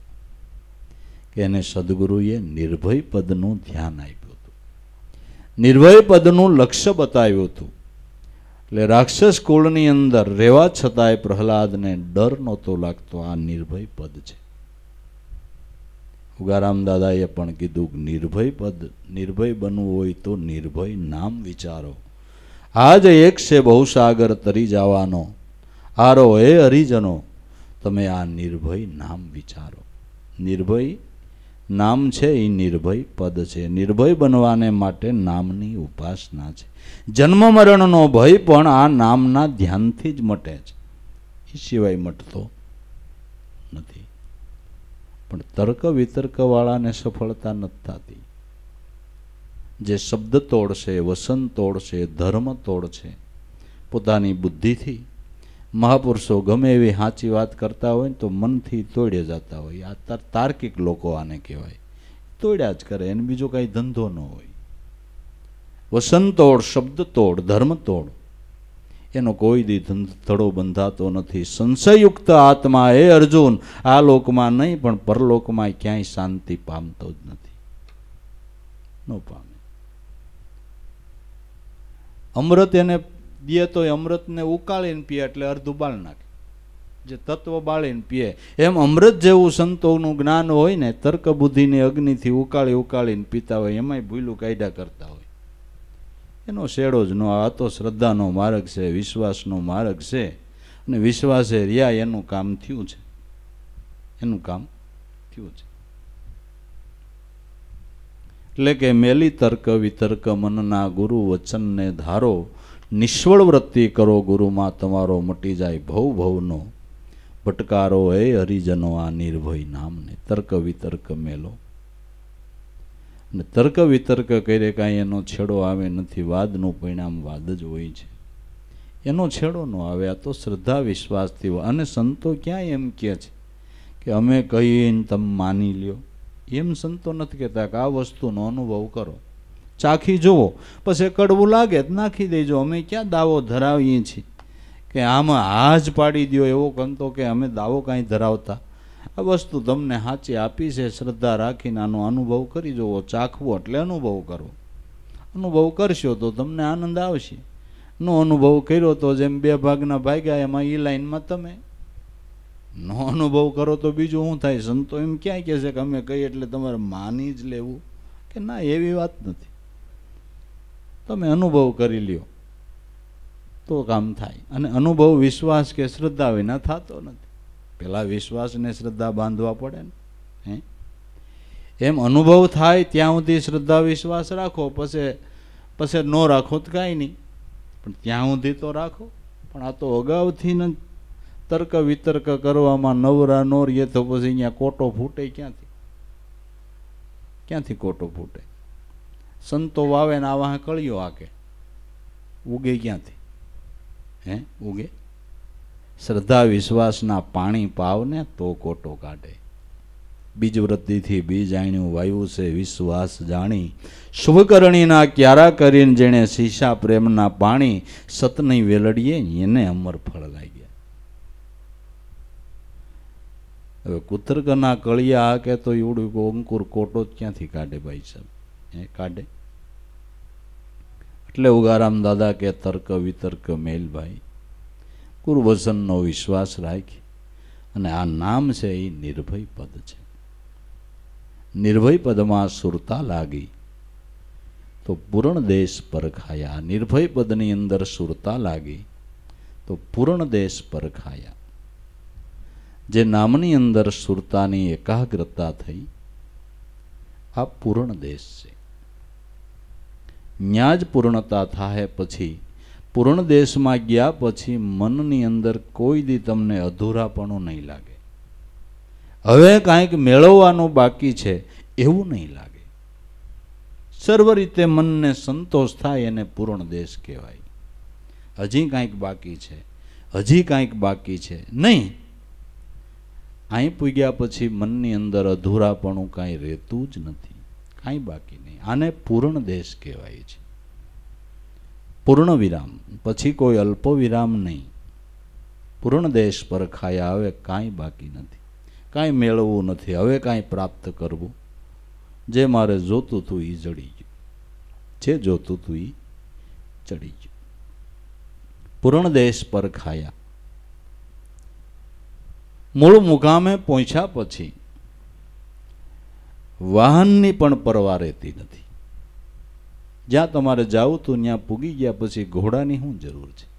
કે એને સદગુરુએ નિર્ભય પદનું ધ્યાન આપ્યું હતું. નિર્ભય પદનું લક્ષ્ય બતાવ્યું હતું. એટલે રાક્ષસ કુળની અંદર રહેવા છતાંય પ્રહલાદને ડર નહોતો લાગતો. આ નિર્ભય પદ છે. ઉગારામ દાદાએ પણ કીધું નિર્ભય પદ, નિર્ભય બનવું હોય તો નિર્ભય નામ વિચારો. આજ એક છે બહુસાગર તરી જવાનો. આરો એ હરિજનો, તમે આ નિર્ભય નામ વિચારો. નિર્ભય નામ છે, એ નિર્ભય પદ છે. નિર્ભય બનવાને માટે નામની ઉપાસના છે. જન્મ મરણનો ભય પણ આ નામના ધ્યાનથી જ મટે છે. એ સિવાય મટતો નથી. પણ તર્ક વિતર્કવાળાને સફળતા નથી થતી. જે શબ્દ તોડશે, વસન તોડશે, ધર્મ તોડશે, પોતાની બુદ્ધિથી મહાપુરુષો ગમે એવી સાચી વાત કરતા હોય તો મનથી તોડે જતા હોય. આ તાર્કિક લોકો આને કહેવાય. તોડ્યા જ કરે, એને બીજો કાંઈ ધંધો ન હોય. વસન શબ્દતોડ શબ્દ તોડ, ધર્મ તોડ. એનો કોઈ દી ધડો બંધાતો નથી. સંશયુક્ત આત્મા એ અર્જુન આ લોકમાં નહીં, પણ પરલોકમાં ક્યાંય શાંતિ પામતો જ નથી. ન પામે. અમૃત એને દે તો અમૃતને ઉકાળીને પીએ એટલે અર્ધું બાળ નાખે. જે તત્વ બાળીને પીએ. એમ અમૃત જેવું સંતોનું જ્ઞાન હોય ને, તર્ક બુદ્ધિની અગ્નિથી ઉકાળી ઉકાળીને પીતા હોય, એમાંય ભૂલું કાયદા કરતા હોય. એનો શેડો જ નો, આ તો શ્રદ્ધાનો માર્ગ છે, વિશ્વાસનો માર્ગ છે. અને વિશ્વાસે રહ્યા એનું કામ થયું છે. એનું કામ થયું છે. એટલે કે મેલી તર્ક વિતર્ક મનના ગુરુ વચનને ધારો, નિષ્ફળ વૃત્તિ કરો ગુરુમાં તમારો મટી જાય ભવ ભવનો. ભટકારો એ હરિજનો આ નિર્ભય નામને. તર્ક વિતર્ક મેલો. અને તર્ક વિતર્ક કરે કાંઈ એનો છેડો આવે નથી, વાદનું પરિણામ વાદ જ હોય છે. એનો છેડો ન આવે, આ તો શ્રદ્ધા વિશ્વાસથી હોય. અને સંતો ક્યાંય એમ કહે છે કે અમે કહીને તમે માની લ્યો. એમ સંતો નથી કહેતા કે આ વસ્તુનો અનુભવ કરો. ચાખી જુઓ. પછી કડવું લાગે તો નાખી દેજો. અમે ક્યાં દાવો ધરાવીએ છીએ? કે આમાં હા જ પાડી દો એવો કંતો કે અમે દાવો કાંઈ ધરાવતા. આ વસ્તુ તમને સાચી આપી છે, શ્રદ્ધા રાખીને આનો અનુભવ કરી જુઓ, ચાખવો એટલે અનુભવ કરો. અનુભવ કરશો તો તમને આનંદ આવશે. નો અનુભવ કર્યો તો જેમ બે ભાગના ભાગ્યા, એમાં એ લાઈનમાં તમે. નો અનુભવ કરો તો બીજું શું થાય? સંતો એમ ક્યાં કહે છે કે અમે કહીએ એટલે તમારે માની જ લેવું કે ના, એવી વાત નથી. તમે અનુભવ કરી લ્યો. તો કામ થાય. અને અનુભવ વિશ્વાસ કે શ્રદ્ધા વિના થતો નથી. પેલા વિશ્વાસ ને શ્રદ્ધા બાંધવા પડે ને, હે? એમ અનુભવ થાય ત્યાં સુધી શ્રદ્ધા વિશ્વાસ રાખો, પછી પછી ન રાખો તો કાંઈ નહીં. પણ ત્યાં સુધી તો રાખો. પણ આ તો અગાઉથી ન તર્ક વિતર્ક કરવામાં નવરા નો રહીએ તો પછી અહીંયા કોટો ફૂટે ક્યાંથી? ક્યાંથી કોટો ફૂટે? સંતો વાવે ને આવા કળિયો આકે ઉગે ક્યાંથી? હે? ઉગે? શ્રદ્ધા વિશ્વાસના પાણી પાવને તો કોટો કાઢે. બીજ વૃત્તિથી બીજ આણ્યું વાયુ છે વિશ્વાસ જાણી. શુભકરણીના ક્યારા કરીને જેણે શીશા પ્રેમના પાણી સતની વેલડીએ એને અમર ફળ લાગ્યા. હવે કુતર્કના કળિયા કે તો એવડું અંકુર કોટો ક્યાંથી કાઢે ભાઈ સાહેબ? એ કાઢે? એટલે ઉગારામ દાદા કે તર્ક વિતર્ક મેલભાઈ. ગુરુવસનનો વિશ્વાસ રાખી અને આ નામ છે એ નિર્ભય પદ છે. નિર્ભય પદમાં સુરતા લાગી તો પૂર્ણ દેશ પરખાયા. નિર્ભય પદની અંદર સુરતા લાગી તો પૂર્ણ દેશ પરખાયા. જે નામની અંદર સુરતાની એકાગ્રતા થઈ, આ પૂર્ણ દેશ છે. જ પૂર્ણતા થાય પછી પૂર્ણ દેશમાં ગયા પછી મનની અંદર કોઈ દી તમને અધૂરાપણું નહીં લાગે. હવે કાંઈક મેળવવાનું બાકી છે એવું નહીં લાગે. સર્વ રીતે મનને સંતોષ થાય એને પૂર્ણ દેશ કહેવાય. હજી કાંઈક બાકી છે, હજી કાંઈક બાકી છે. નહીં. અહીં પૂગ્યા પછી મનની અંદર અધૂરાપણું કાંઈ રહેતું જ નથી. કાંઈ બાકી નહીં. આને પૂર્ણ દેશ કહેવાય છે. પૂર્ણ વિરામ પછી કોઈ અલ્પ વિરામ નહીં. પૂર્ણ દેશ પર ખાયા હવે કાંઈ બાકી નથી. કાંઈ મેળવવું નથી. હવે કાંઈ પ્રાપ્ત કરવું. જે મારે જોતું હતું એ જડી ગયું. જે જોતું હતું એ ચડી ગયું. પૂર્ણ દેશ પર ખાયા. મૂળ મુકામે પહોંચ્યા પછી વાહનની પણ પરવા રહેતી નથી. જ્યાં તમારે જાવું તો ત્યાં પૂગી ગયા પછી ઘોડાની શું જરૂર છે?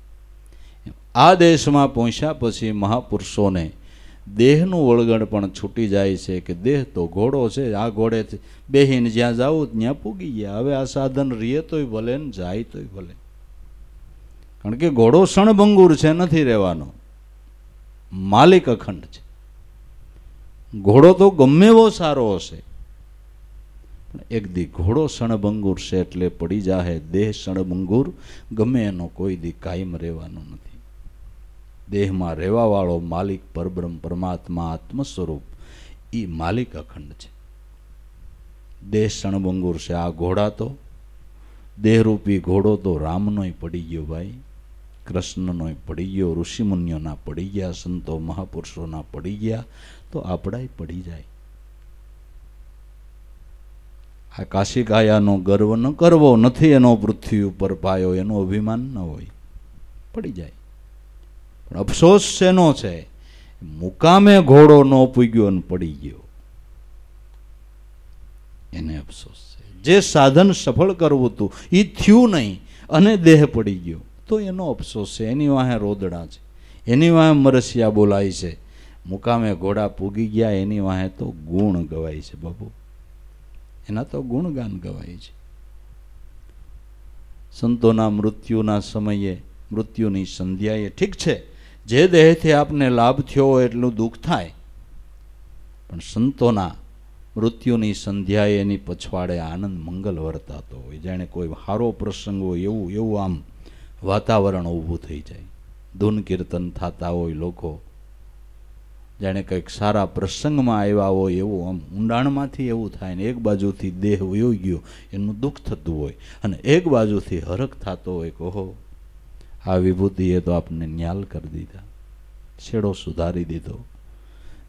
આ દેશમાં પહોંચ્યા પછી મહાપુરુષોને દેહનું વળગણ પણ છૂટી જાય છે કે દેહ તો ઘોડો છે, આ ઘોડે બેહીને જ્યાં જાવું ત્યાં પૂગી ગયા. હવે આ સાધન રીએ તોય ભલે ને જાય તોય ભલે. કારણ કે ઘોડો શણભંગુર છે, નથી રહેવાનો. માલિક અખંડ છે. ઘોડો તો ગમે એવો સારો હશે. એક દી ઘોડો સણબંગુર છે એટલે પડી જાહે, દેહ સણબંગુર ગમે એનો કોઈ દી કાયમ રહેવાનો નથી. દેહમાં રહેવાવાળો માલિક પરબ્રહ્મ પરમાત્મા આત્મ સ્વરૂપ એ માલિક અખંડ છે. દેહ સણબંગુર છે, આ ઘોડા તો. દેહરૂપી ઘોડો તો રામનોય પડી ગયો ભાઈ, કૃષ્ણનોય પડી ગયો, ઋષિમુનિઓના પડી ગયા, સંતો મહાપુરુષોના પડી ગયા, તો આપણાય પડી જાય. આ કાશીકાયાનો ગર્વ ન કરવો નથી એનો પૃથ્વી ઉપર પાયો, એનો અભિમાન ન હોય. પડી જાય. પણ અફસોસ શેનો છે? મુકામે ઘોડો ન પૂગ્યો અને પડી ગયો. એને અફસોસ છે. જે સાધન સફળ કરવું હતું એ થયું નહીં અને દેહ પડી ગયો. તો એનો અફસોસ છે. એની વાહે રોદડા છે. એની વાહે મરસિયા બોલાય છે. મુકામે ઘોડા પૂગી ગયા, એની વાહે તો ગુણ ગવાય છે બાબુ એના તો ગુણગાન ગવાય છે. સંતોના મૃત્યુના સમયે, મૃત્યુની સંધ્યાએ ઠીક છે, જે દેહથી આપને લાભ થયો હોય એટલું દુઃખ થાય. પણ સંતોના મૃત્યુની સંધ્યાએ એની પછવાડે આનંદ મંગલ વર્તાતો હોય. જાણે કોઈ સારો પ્રસંગ હોય એવું એવું આમ વાતાવરણ ઊભું થઈ જાય. ધૂન કીર્તન થતા હોય લોકો જાણે કંઈક સારા પ્રસંગમાં આવ્યા હોય એવું આમ ઊંડાણમાંથી એવું થાય ને એક બાજુથી દેહ વયો ગયો એનું દુઃખ થતું હોય અને એક બાજુથી હરખ થતો હોય કહો આ વિભૂતિએ તો આપને ન્યાલ કરી દીધા, છેડો સુધારી દીધો.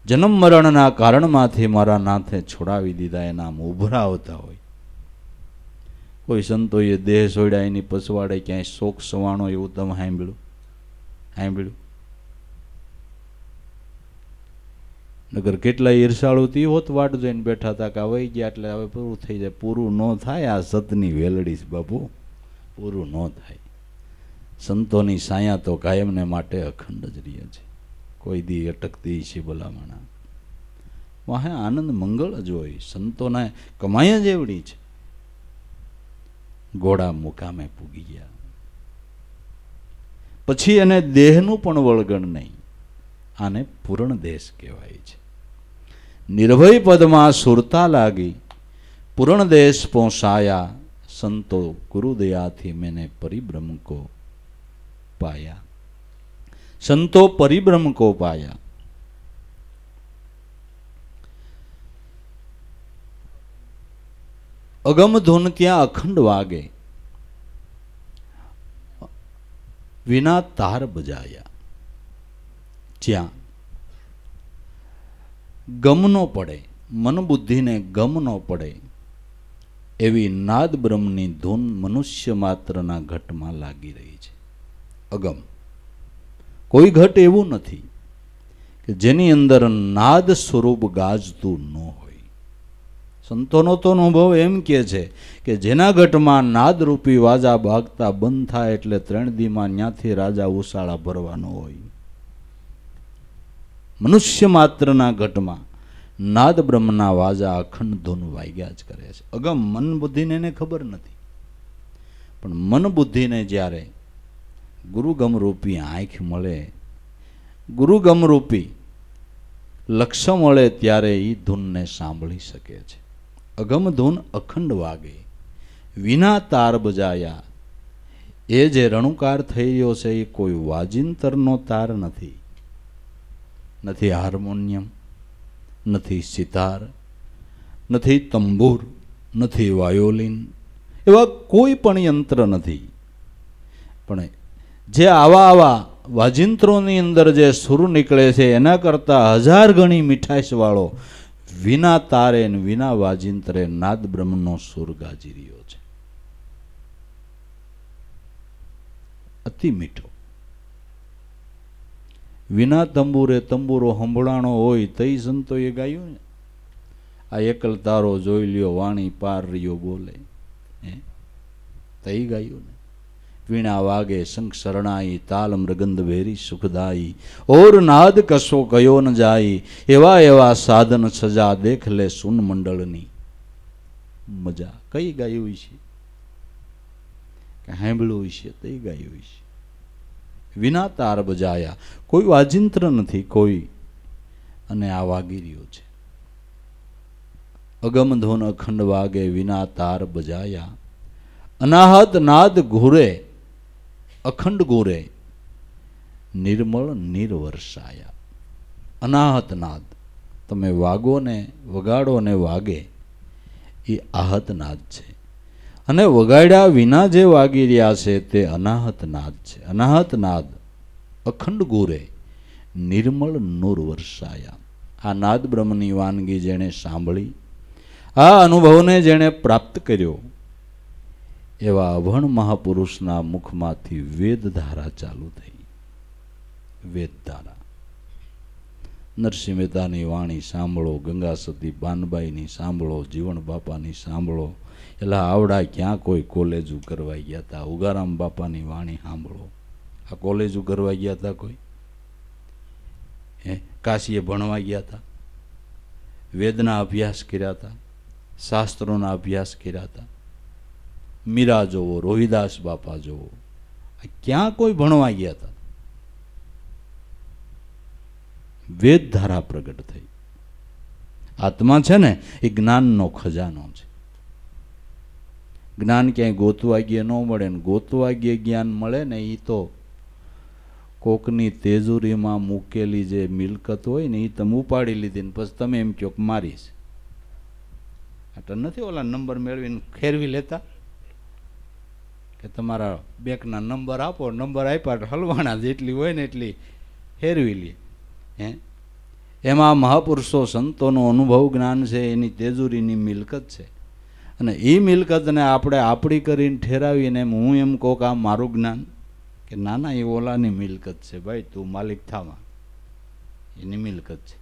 જન્મ મરણના કારણમાંથી મારા નાથે છોડાવી દીધા એના આમ ઉભરા આવતા હોય. કોઈ સંતોએ દેહ છોડ્યા, એની પછવાડે ક્યાંય શોક સવાણો એવું તમે સાંભળ્યું? સાંભળ્યું? નગર કેટલા ઈર્ષાળુ તી હોત, વાટ જોઈને બેઠા હતા કે વહી ગયા એટલે હવે પૂરું થઈ જાય. પૂરું ન થાય આ સતની વેલડી બાપુ. પૂરું ન થાય. સંતોની સાયા તો કાયમને માટે અખંડ જ રહે છે. કોઈ દી અટકતી છે ભલામણા. વાહે આનંદ મંગળ જ હોય. સંતોને કમાય જ એવડી છે. ઘોડા મુકામે પૂગી ગયા. પછી એને દેહનું પણ વળગણ નહીં. આને પૂર્ણ દેશ કહેવાય છે. નિર્ભય પદમાં સુરતા લાગી પૂર્ણ દેશ પહોંચાયા સંતો ગુરુદયાથી મેને પરિબ્રહ્મ કો પાયા સંતો પરિબ્રહ્મ કો પાયા અગમ ધૂન ત્યાં અખંડ વાગે વિના તાર બજાયા જ્યાં ગમ ન પડે મન બુદ્ધિને ગમ ન પડે, એવી નાદ બ્રહ્મની ધૂન મનુષ્ય માત્રના ઘટમાં લાગી રહી છે. અગમ. કોઈ ઘટ એવું નથી કે જેની અંદર નાદ સ્વરૂપ ગાજતું ન હોય. સંતોનો તો અનુભવ એમ કે છે કે જેના ઘટમાં નાદરૂપી વાજા ભાગતા બંધ થાય એટલે ત્રણ દીમાં ન્યાથી રાજા ઉશાળા ભરવાનો હોય. મનુષ્ય માત્રના ઘટમાં નાદ બ્રહ્મના વાજા અખંડ ધૂન વાગ્યા જ કરે છે. અગમ મન બુદ્ધિને એને ખબર નથી. પણ મન બુદ્ધિને જ્યારે ગુરુગમરૂપી આંખ મળે ગુરુગમરૂપી લક્ષ્ય મળે ત્યારે એ ધૂનને સાંભળી શકે છે. અગમ ધૂન અખંડ વાગે, વિના તાર બજાયા. એ જે રણુકાર થઈ રહ્યો છે, એ કોઈ વાજિંતરનો તાર નથી. નથી હાર્મોનિયમ, નથી સિતાર, નથી તંબુર, નથી વાયોલિન, એવા કોઈ પણ યંત્ર નથી. પણ જે આવા આવા વાજિંત્રોની અંદર જે સુર નીકળે છે, એના કરતાં હજાર ગણી મીઠાઈશવાળો વિના તારે ને વિના વાજિંત્રે નાદ બ્રહ્મનો સુર ગાજી રહ્યો છે. અતિ મીઠો. વિના તંબુરે તંબુરો સંભળાણો હોય તઈ સંતોએ ગાયું ને. આ એકલ તારો જોઈ લ્યો, વાણી પાર રહ્યો બોલે. હે? તઈ ગાયું ને. વીણા વાગે શંખ શરણાઈ, તાલ મૃગંધ ભેરી સુખદાઈ. ઓર નાદ કશો કયો ન જાય, એવા એવા સાધન સજા દેખ લે સુન મંડળની. મજા. કઈ ગાયું છે કે સાંભળ્યું છે તઈ ગાયું છે વિના તાર બજાયા. કોઈ વાજિંત્ર નથી, કોઈ. અને આ વાગી છે. અગમ અખંડ વાગે વિના તાર બજાયા. અનાહત નાદ ઘોરે, અખંડ ઘૂરે. નિર્મળ નિર્વર્ષાયા અનાહત નાદ. તમે વાગો ને, વગાડો ને વાગે, એ આહત નાદ છે. અને વગાડ્યા વિના જે વાગી રહ્યા છે તે અનાહત નાદ છે. અનાહત નાદ અખંડ ગુરે, નિર્મળ નૂર વર્ષાયા. આ નાદ બ્રહ્મની વાનગી જેણે સાંભળી, આ અનુભવને જેણે પ્રાપ્ત કર્યો, એવા અભણ મહાપુરુષના મુખમાંથી વેદધારા ચાલુ થઈ. વેદધારા. નરસિંહ મહેતાની વાણી સાંભળો, ગંગા સતી, બાનબાઈની સાંભળો જીવણ બાપાની સાંભળો એટલે આવડા ક્યાં કોઈ કોલેજુ કરવા ગયા હતા ઉગારામ બાપાની વાણી સાંભળો. આ કોલેજુ કરવા ગયા હતા કોઈ? હે? કાશીએ ભણવા ગયા હતા વેદના અભ્યાસ કર્યા હતા શાસ્ત્રોના અભ્યાસ કર્યા હતા મીરા જોવો, રોહિદાસ બાપા જોવો. ક્યાં કોઈ ભણવા ગયા હતા વેદ ધારા પ્રગટ થઈ. આત્મા છે ને, એ જ્ઞાનનો ખજાનો છે. જ્ઞાન ક્યાંય ગોતવા ગયે ન મળે ને ગોતવા ગયે જ્ઞાન મળે ને એ તો કોકની તેજુરીમાં મૂકેલી જે મિલકત હોય ને એ તમે ઉપાડી લીધી ને પછી તમે એમ કહો કે મારીશ એટલે નથી ઓલા નંબર મેળવીને ખેરવી લેતા? કે તમારા બેંકના નંબર આપો, નંબર આપ્યા હલવાણા જેટલી હોય ને એટલી હેરવી લે. હે? એમાં મહાપુરુષો સંતોનો અનુભવ જ્ઞાન છે, એની તેજુરીની મિલકત છે. અને એ મિલકતને આપણે આપણી કરીને ઠેરાવીને હું એમ કહું કે આ મારું જ્ઞાન કે નાના એ ઓલાની મિલકત છે ભાઈ, તું માલિક થાવા એની મિલકત છે.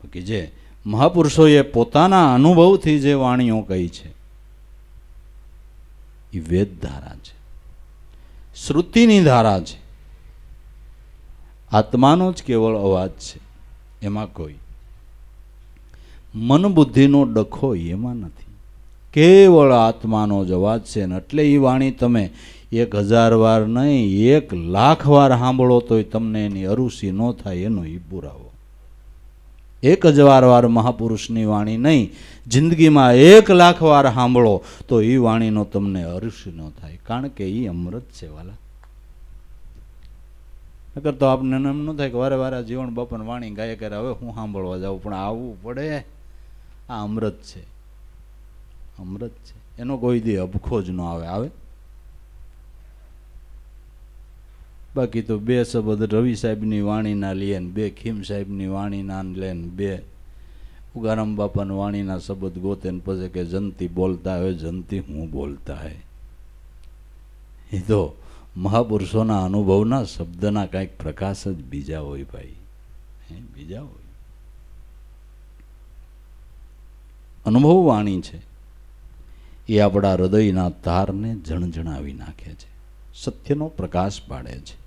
બાકી જે મહાપુરુષોએ પોતાના અનુભવથી જે વાણીઓ કહી છે, એ વેદ ધારા છે. શ્રુતિની ધારા છે. આત્માનો જ કેવળ અવાજ છે. એમાં કોઈ મન બુદ્ધિનો ડખો એમાં નથી. કેવળ આત્માનો જ અવાજ છે ને એટલે એ વાણી તમે એક હજાર વાર નહીં, એક લાખ વાર સાંભળો તોય તમને એની અરુસી ન થાય એનો એ પુરાવો. એક જ વાર વાર મહાપુરુષની વાણી નહીં, જિંદગીમાં એક લાખ વાર સાંભળો તો એ વાણીનો તમને અરુસી ન થાય. કારણ કે એ અમૃત છે વાલા. નકર તો આપને એમ ન થાય કે વારે વારે જીવન બપન વાણી ગાય કરે, હવે હું સાંભળવા જાઉં, પણ આવવું પડે. આ અમૃત છે. અમૃત છે. એનો કોઈ દે અબખો જ ન આવે. આવે? બાકી તો બે શબ્દ રવિ સાહેબની વાણીના લે બે ખીમ સાહેબની વાણીના લે ને બે ઉગારામ બાપાની વાણીના શબ્દ ગોતે પછી કે જનતી બોલતા હોય, જનતી હું બોલતા હે એ તો મહાપુરુષોના અનુભવના શબ્દના કાંઈક પ્રકાશ જ બીજા હોય ભાઈ. બીજા હોય. અનુભવ વાણી છે. એ આપણા હૃદયના તારને જણજણાવી નાખે છે. સત્યનો પ્રકાશ પાડે છે.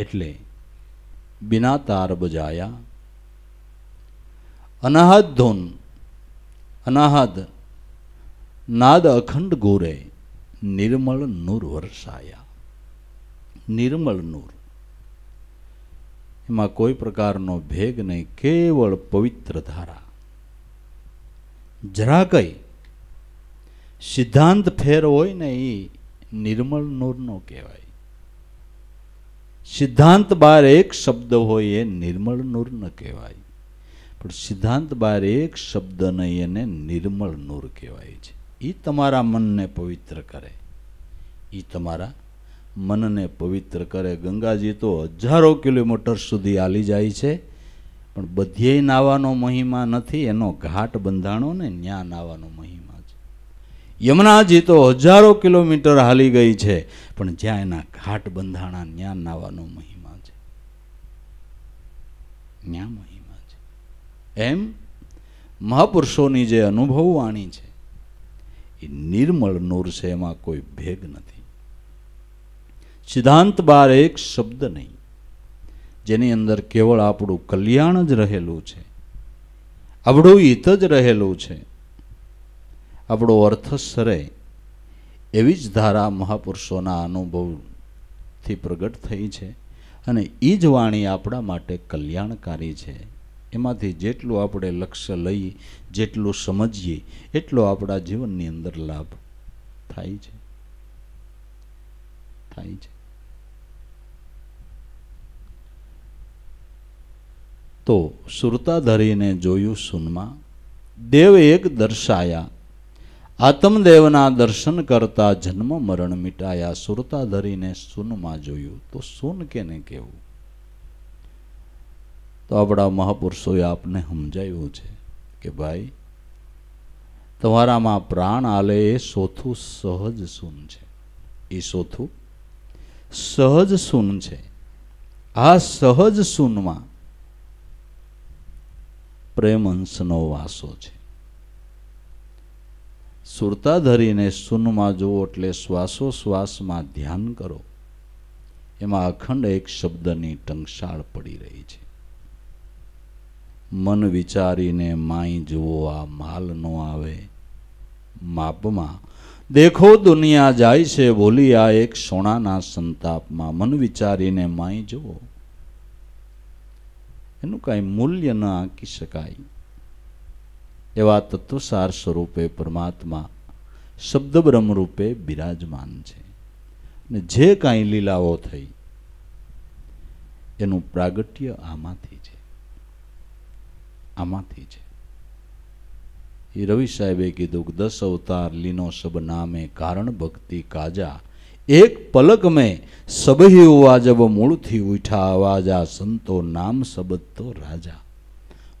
એટલે બિના તાર બજાયા અનાહદ ધૂન અનાહદ નાદ અખંડ ગોરે, નિર્મળ નૂર વરસાયા. નિર્મળ નૂર. એમાં કોઈ પ્રકારનો ભેગ નહીં, કેવળ પવિત્ર ધારા. જરા કઈ. સિદ્ધાંત ફેર હોય ને એ નિર્મળ નૂરનો કહેવાય. સિદ્ધાંત બાર એક શબ્દ હોય એ નિર્મળ નૂર ન કહેવાય. પણ સિદ્ધાંત બાર એક શબ્દ નહીં એને નિર્મળ નૂર કહેવાય છે. એ તમારા મનને પવિત્ર કરે. એ તમારા મનને પવિત્ર કરે. ગંગાજી તો હજારો કિલોમીટર સુધી આલી જાય છે. પણ બધે નાવાનો મહિમા નથી, એનો ઘાટ બંધાણો ને ન્યા નાવાનો મહિમા છે. યમુનાજી તો હજારો કિલોમીટર હાલી ગઈ છે, પણ જ્યાં એના ઘાટ બંધાણા ન્યા નાવાનો મહિમા છે. ન્યા મહિમા છે. એમ મહાપુરુષોની જે અનુભવ વાણી છે, એ નિર્મળ નૂર છે, એમાં કોઈ ભેગ નથી. સિદ્ધાંત બાર એક શબ્દ નહીં. જેની અંદર કેવળ આપણું કલ્યાણ જ રહેલું છે. આપણું હિત જ રહેલું છે. આપણો અર્થ સરે એવી જ ધારા મહાપુરુષોના અનુભવથી પ્રગટ થઈ છે અને એ જ વાણી આપણા માટે કલ્યાણકારી છે. એમાંથી જેટલું આપણે લક્ષ્ય લઈએ જેટલું સમજીએ, એટલો આપણા જીવનની અંદર લાભ થાય છે. થાય છે. તો સુરતા ધરીને જોયું સુનમાં, દેવ એક દર્શાયા. આત્મદેવના દર્શન કરતા જન્મ મરણ મિટાયા. સુરતા ધરીને સુનમાં જોયું, તો સુન કેને કેવું? તો આપણા મહાપુરુષોએ આપને સમજાવ્યું છે કે, ભાઈ, તમારામાં પ્રાણ આલે એ સોથું સહજ સૂન છે. એ સોથું સહજ સૂન છે. આ સહજ સૂનમાં પ્રેમ અંશનો વાસો છે. સુરતા ધરીને સૂનમાં જુઓ એટલે શ્વાસોશ્વાસમાં ધ્યાન કરો. એમાં અખંડ એક શબ્દની ટંકશાળ પડી રહી છે. મન વિચારીને માઈ જુઓ, આ માલ નો આવે. માપમાં, દેખો, દુનિયા જાય છે, ભૂલી આ એક સોનાના સંતાપમાં. મન વિચારીને માઈ જુઓ. એનું કાંઈ મૂલ્ય ન આંકી શકાય. એવા તત્વસાર સ્વરૂપે પરમાત્મા શબ્દબ્રહ્મ રૂપે બિરાજમાન છે. અને જે કાંઈ લીલાઓ થઈ, એનું પ્રાગટ્ય આમાંથી છે. આમાંથી છે. એ રવિ સાહેબે કીધું કે દસ અવતાર લીનો સબ નામે કારણ ભક્તિ કાજા એક પલક મેં સબહી વાજબ મૂળથી ઉઠા અવાજા સંતો નામ શબ્દ તો રાજા.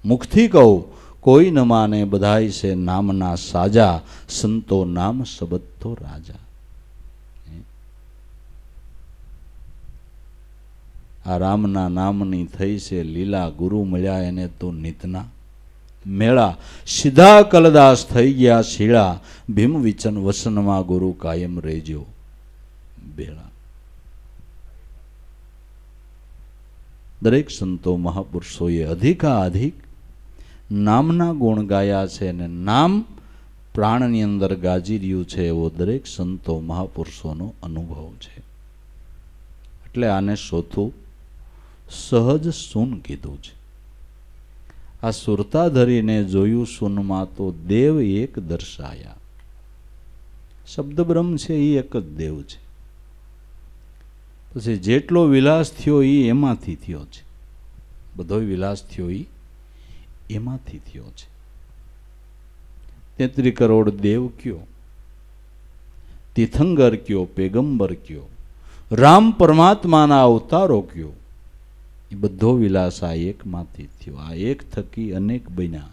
મુખથી કહું, કોઈ ન માને બધાય છે નામના સાજા, સંતો નામ શબ્દ તો રાજા આ રામના નામની થઈ છે લીલા ગુરુ મળ્યા એને તો નિતના. મેળા સીધા કલદાસ થઈ ગયા શીળા, ભીમ વિચન વસનમાં ગુરુ કાયમ રહેજો. બેળા દરેક સંતો મહાપુરુષોએ અધિકાધિક નામના ગુણ ગાયા છે અને નામ પ્રાણની અંદર ગાજી રહ્યું છે એવો દરેક સંતો મહાપુરુષોનો અનુભવ છે. એટલે આને શોથું સહજ સૂન કીધું છે. આ સુરતા ધરીને જોયું સૂનમાં તો દેવ એક દર્શાયા. શબ્દ બ્રહ્મ છે એ એક જ દેવ છે. પછી જેટલો વિલાસ થયો એ એમાંથી થયો છે. બધો વિલાસ થયો એ એમાંથી થયો છે. તેત્રી કરોડ દેવ કયો, તીથંગર કયો, પેગંબર કયો, રામ પરમાત્માના અવતારો કયો, એ બધો વિલાસ આ એકમાંથી થયો. આ એક થકી અનેક બન્યા.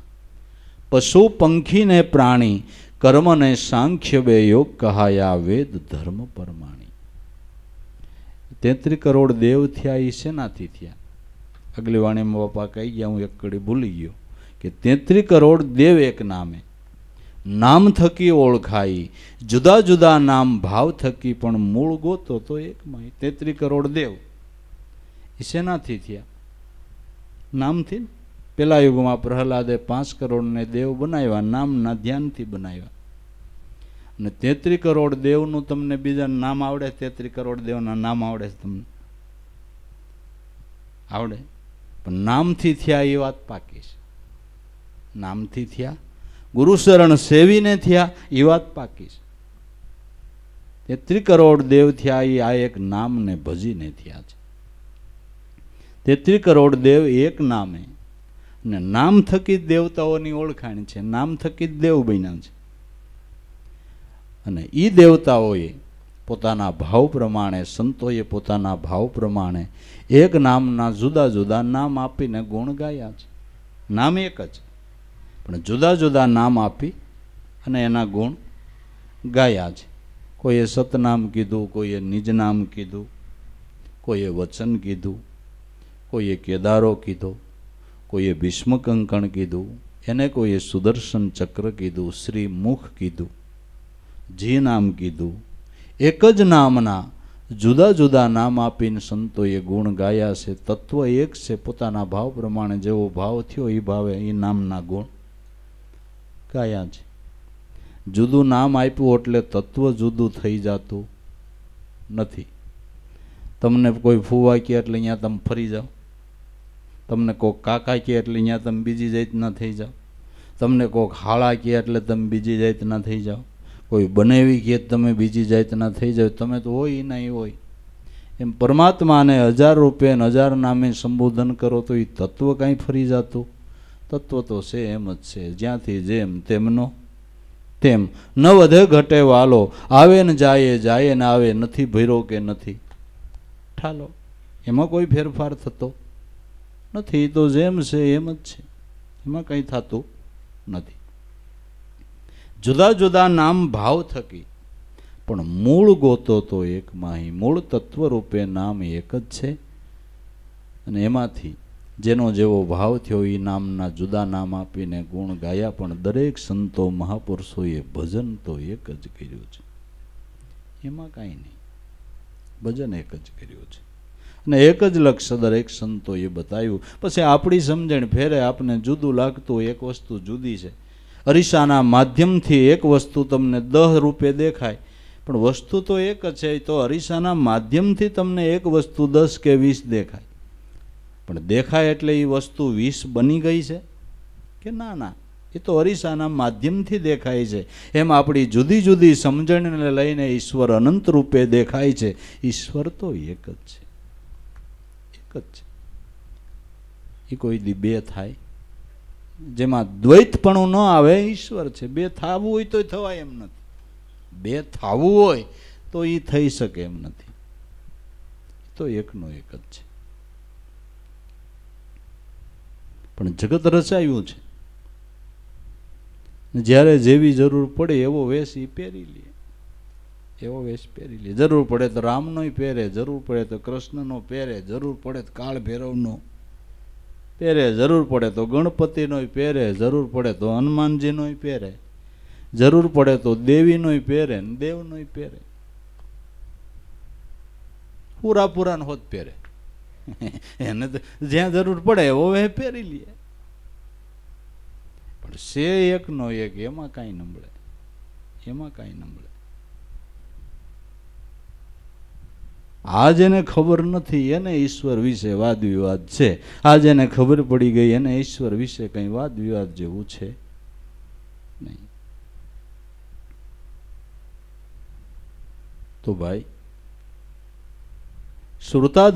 પશુ પંખી ને પ્રાણી કર્મ ને સાંખ્ય બે યોગ કહાયા વેદ ધર્મ પરમાણી. તેત્રી કરોડ દેવ થયા એ શેનાથી થયા. આગલી વાણીમાં બાપા કહી ગયા, હું એક કડી ભૂલી ગયો કે તેત્રી કરોડ દેવ એક નામે. નામ થકી ઓળખાઈ, જુદા જુદા નામ ભાવ થકી પણ મૂળ ગોતો તો એક એકમાં તેત્રી કરોડ દેવ. એ શેનાથી થયા. નામથી પેલા યુગમાં પ્રહલાદે પાંચ કરોડને દેવ બનાવ્યા, નામના ધ્યાનથી બનાવ્યા. અને તેત્રી કરોડ દેવનું તમને બીજા નામ આવડે? તેત્રી કરોડ દેવના નામ આવડે છે તમને? આવડે? પણ નામથી થયા એ વાત પાકી છે. નામથી થયા, ગુરુશરણ સેવીને થયા એ વાત પાકી છે. તેત્રી કરોડ દેવ થયા એ આ એક નામને ભજીને થયા છે. તેત્રી કરોડ દેવ એક નામે. ને નામ થકી જ દેવતાઓની ઓળખાણ છે. નામ થકી જ દેવ બન્યા છે. અને એ દેવતાઓએ પોતાના ભાવ પ્રમાણે, સંતોએ પોતાના ભાવ પ્રમાણે એક નામના જુદા જુદા નામ આપીને ગુણ ગાયા છે. નામ એક જ. પણ જુદા જુદા નામ આપી અને એના ગુણ ગાયા છે. કોઈએ સતનામ કીધું, કોઈએ નિજ નામ કીધું, કોઈએ વચન કીધું, કોઈએ કેદારો કીધો, કોઈએ ભીષ્મકંકણ કીધું, એને કોઈએ સુદર્શન ચક્ર કીધું શ્રી મુખ કીધું. જી નામ કીધું, એક જ નામના જુદા જુદા નામ આપીને સંતોએ ગુણ ગાયા છે, તત્વ એક છે, પોતાના ભાવ પ્રમાણે જેવો ભાવ થયો એ ભાવે એ નામના ગુણ ગાયા છે. જુદું નામ આપ્યું એટલે તત્વ જુદું થઈ જતું નથી. તમને કોઈ ફૂવા કહે એટલે અહીંયા તમે ફરી જાઓ. તમને કોઈક કાકા કહે એટલે અહીંયા તમે બીજી જાતના થઈ જાઓ. તમને કોઈક હાળા કહે એટલે તમે બીજી જાતના થઈ જાઓ. કોઈ બનેવી કે તમે બીજી જાતના થઈ જાઓ, તમે તો હોય નહીં હોય. એમ પરમાત્માને હજાર રૂપે ને હજાર નામે સંબોધન કરો તો એ તત્વ કાંઈ ફરી જતું? તત્વ તો છે, એમ જ છે. જ્યાંથી જેમ તેમનો, તેમ ન વધે ઘટે વાલો. આવે ને જાય જાય ને આવે, નથી ભૈરો કે નથી. ઠાલો. એમાં કોઈ ફેરફાર થતો નથી. તો જેમ છે, એમ જ છે. એમાં કંઈ થતું નથી. જુદા જુદા નામ ભાવ થકી. પણ મૂળ ગોતો તો એક માહી. મૂળ તત્વ રૂપે નામ એક જ છે. અને એમાંથી જેનો જેવો ભાવ થયો એ નામના જુદા નામ આપીને ગુણ ગાયા, પણ દરેક સંતો મહાપુરુષોએ ભજન તો એક જ કર્યું છે. એમાં કાંઈ નહીં. ભજન એક જ કર્યું છે. અને એક જ લક્ષ્ય દરેક સંતોએ બતાવ્યું. પછી આપણી સમજણ ફેરે આપને જુદું લાગતું, એક વસ્તુ જુદી છે. અરીસાના માધ્યમથી એક વસ્તુ તમને દહ રૂપે દેખાય. પણ વસ્તુ તો એક જ છે તો અરીસાના માધ્યમથી તમને એક વસ્તુ દસ કે વીસ દેખાય. પણ દેખાય એટલે એ વસ્તુ વીસ બની ગઈ છે? કે ના ના. એ તો અરીસાના માધ્યમથી દેખાય છે. એમ આપણી જુદી જુદી સમજણને લઈને ઈશ્વર અનંત રૂપે દેખાય છે. ઈશ્વર તો એક જ છે. એક જ છે. એ કોઈ દી બે થાય. જેમાં દ્વૈતપણું ન આવે ઈશ્વર છે. બે થાવું હોય તો થવાય એમ નથી. બે થાવું હોય તો એ થઈ શકે એમ નથી. તો એકનો એક જ છે. પણ જગત રચાયું છે. જ્યારે જેવી જરૂર પડે એવો વેશ એ પહેરી લે. એવો વેશ પહેરી લે. જરૂર પડે તો રામનો પહેરે, જરૂર પડે તો કૃષ્ણનો પહેરે, જરૂર પડે તો કાળ ભૈરવનો પહેરે જરૂર પડે તો ગણપતિનોય પહેરે, જરૂર પડે તો હનુમાનજીનોય પહેરે, જરૂર પડે તો દેવીનોય પહેરે ને દેવનોય પહેરે. પૂરા પૂરા હોત પહેરે. એને તો જ્યાં જરૂર પડે એવો વે પહેરી લે. પણ સે એકનો એક, એમાં કાંઈ નબળે. એમાં કાંઈ નબળે. આ જેને ખબર નથી, એને ઈશ્વર વિશે વાદ વિવાદ છે. આ જેને ખબર પડી ગઈ, એને ઈશ્વર વિશે કંઈ વાદ વિવાદ જેવું છે નહીં. તો ભાઈ શ્રુતા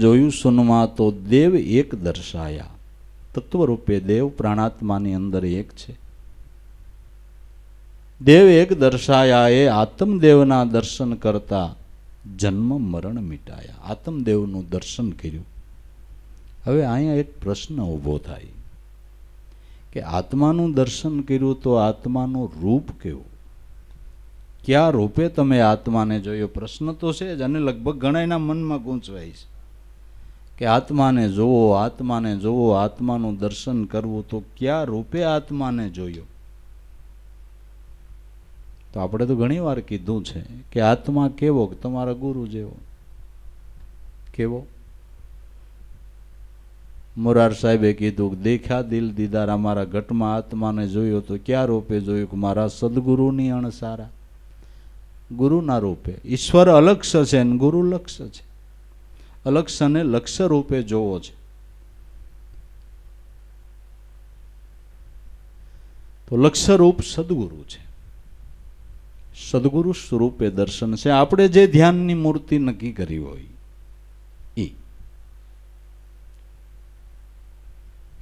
જોયું સુનમાં તો દેવ એક દર્શાયા. તત્વરૂપે દેવ પ્રાણાત્માની અંદર એક છે. દેવ એક દર્શાયા એ આત્મદેવના દર્શન કરતા જન્મ, મરણ મિટાયા. આત્મદેવનું દર્શન કર્યું. હવે અહીંયા એક પ્રશ્ન ઊભો થાય કે આત્માનું દર્શન કર્યું તો આત્માનું રૂપ કેવું? કયા રૂપે તમે આત્માને જોયો? પ્રશ્ન તો છે જ અને લગભગ ઘણાના મનમાં ગૂંચવાય છે કે આત્માને જોવો આત્માને જોવો, આત્માનું દર્શન કરવું તો કયા રૂપે આત્માને જોયો? તો આપણે તો ઘણી વાર કીધું છે કે આત્મા કેવો તમારા ગુરુ જેવો? કેવો? મોરાર સાહેબે કીધું કે દેખ્યા દિલ દીદાર અમારા ઘટમાં આત્માને જોયો તો ક્યાં રૂપે જોયું કે મારા સદગુરુની અણસારા? ગુરુના રૂપે. ઈશ્વર અલક્ષ્ય છે અને ગુરુ લક્ષ્ય છે. અલક્ષને લક્ષ્ય રૂપે જોવો છે. તો લક્ષ્ય રૂપ સદગુરુ છે. સદગુરુ સ્વરૂપે દર્શન છે. આપણે જે ધ્યાનની મૂર્તિ નક્કી કરી હોય એ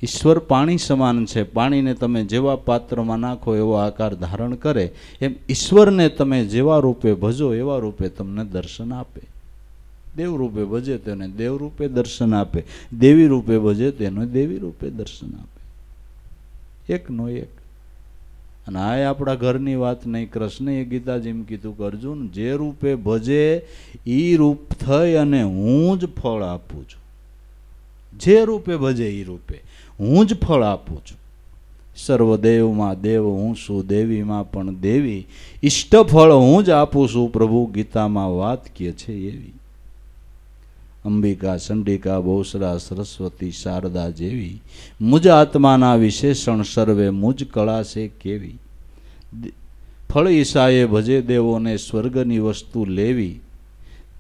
ઈશ્વર પાણી સમાન છે. પાણીને તમે જેવા પાત્રમાં નાખો એવો આકાર ધારણ કરે. એમ ઈશ્વરને તમે જેવા રૂપે ભજો એવા રૂપે તમને દર્શન આપે. દેવ રૂપે ભજે તેને દેવ રૂપે દર્શન આપે. દેવી રૂપે ભજે તેને દેવી રૂપે દર્શન આપે. એકનો એક. અને આ આપણા ઘરની વાત નહીં, કૃષ્ણએ એમ કીધું કે અર્જુન, જે રૂપે ભજે એ રૂપ થઈ અને હું જ ફળ આપું છું. જે રૂપે ભજે એ રૂપે હું જ ફળ આપું છું. સર્વદેવમાં દેવ, હું છું દેવીમાં પણ દેવી. ઇષ્ટફળ હું જ આપું છું, પ્રભુ ગીતામાં વાત કે છે એવી. અંબિકા ચંડિકા બહુસરા સરસ્વતી, શારદા જેવી મુજ આત્માના વિશેષણ સર્વે મુજ કળા છે કેવી? ફળ ઈશાએ ભજે દેવોને સ્વર્ગની વસ્તુ લેવી,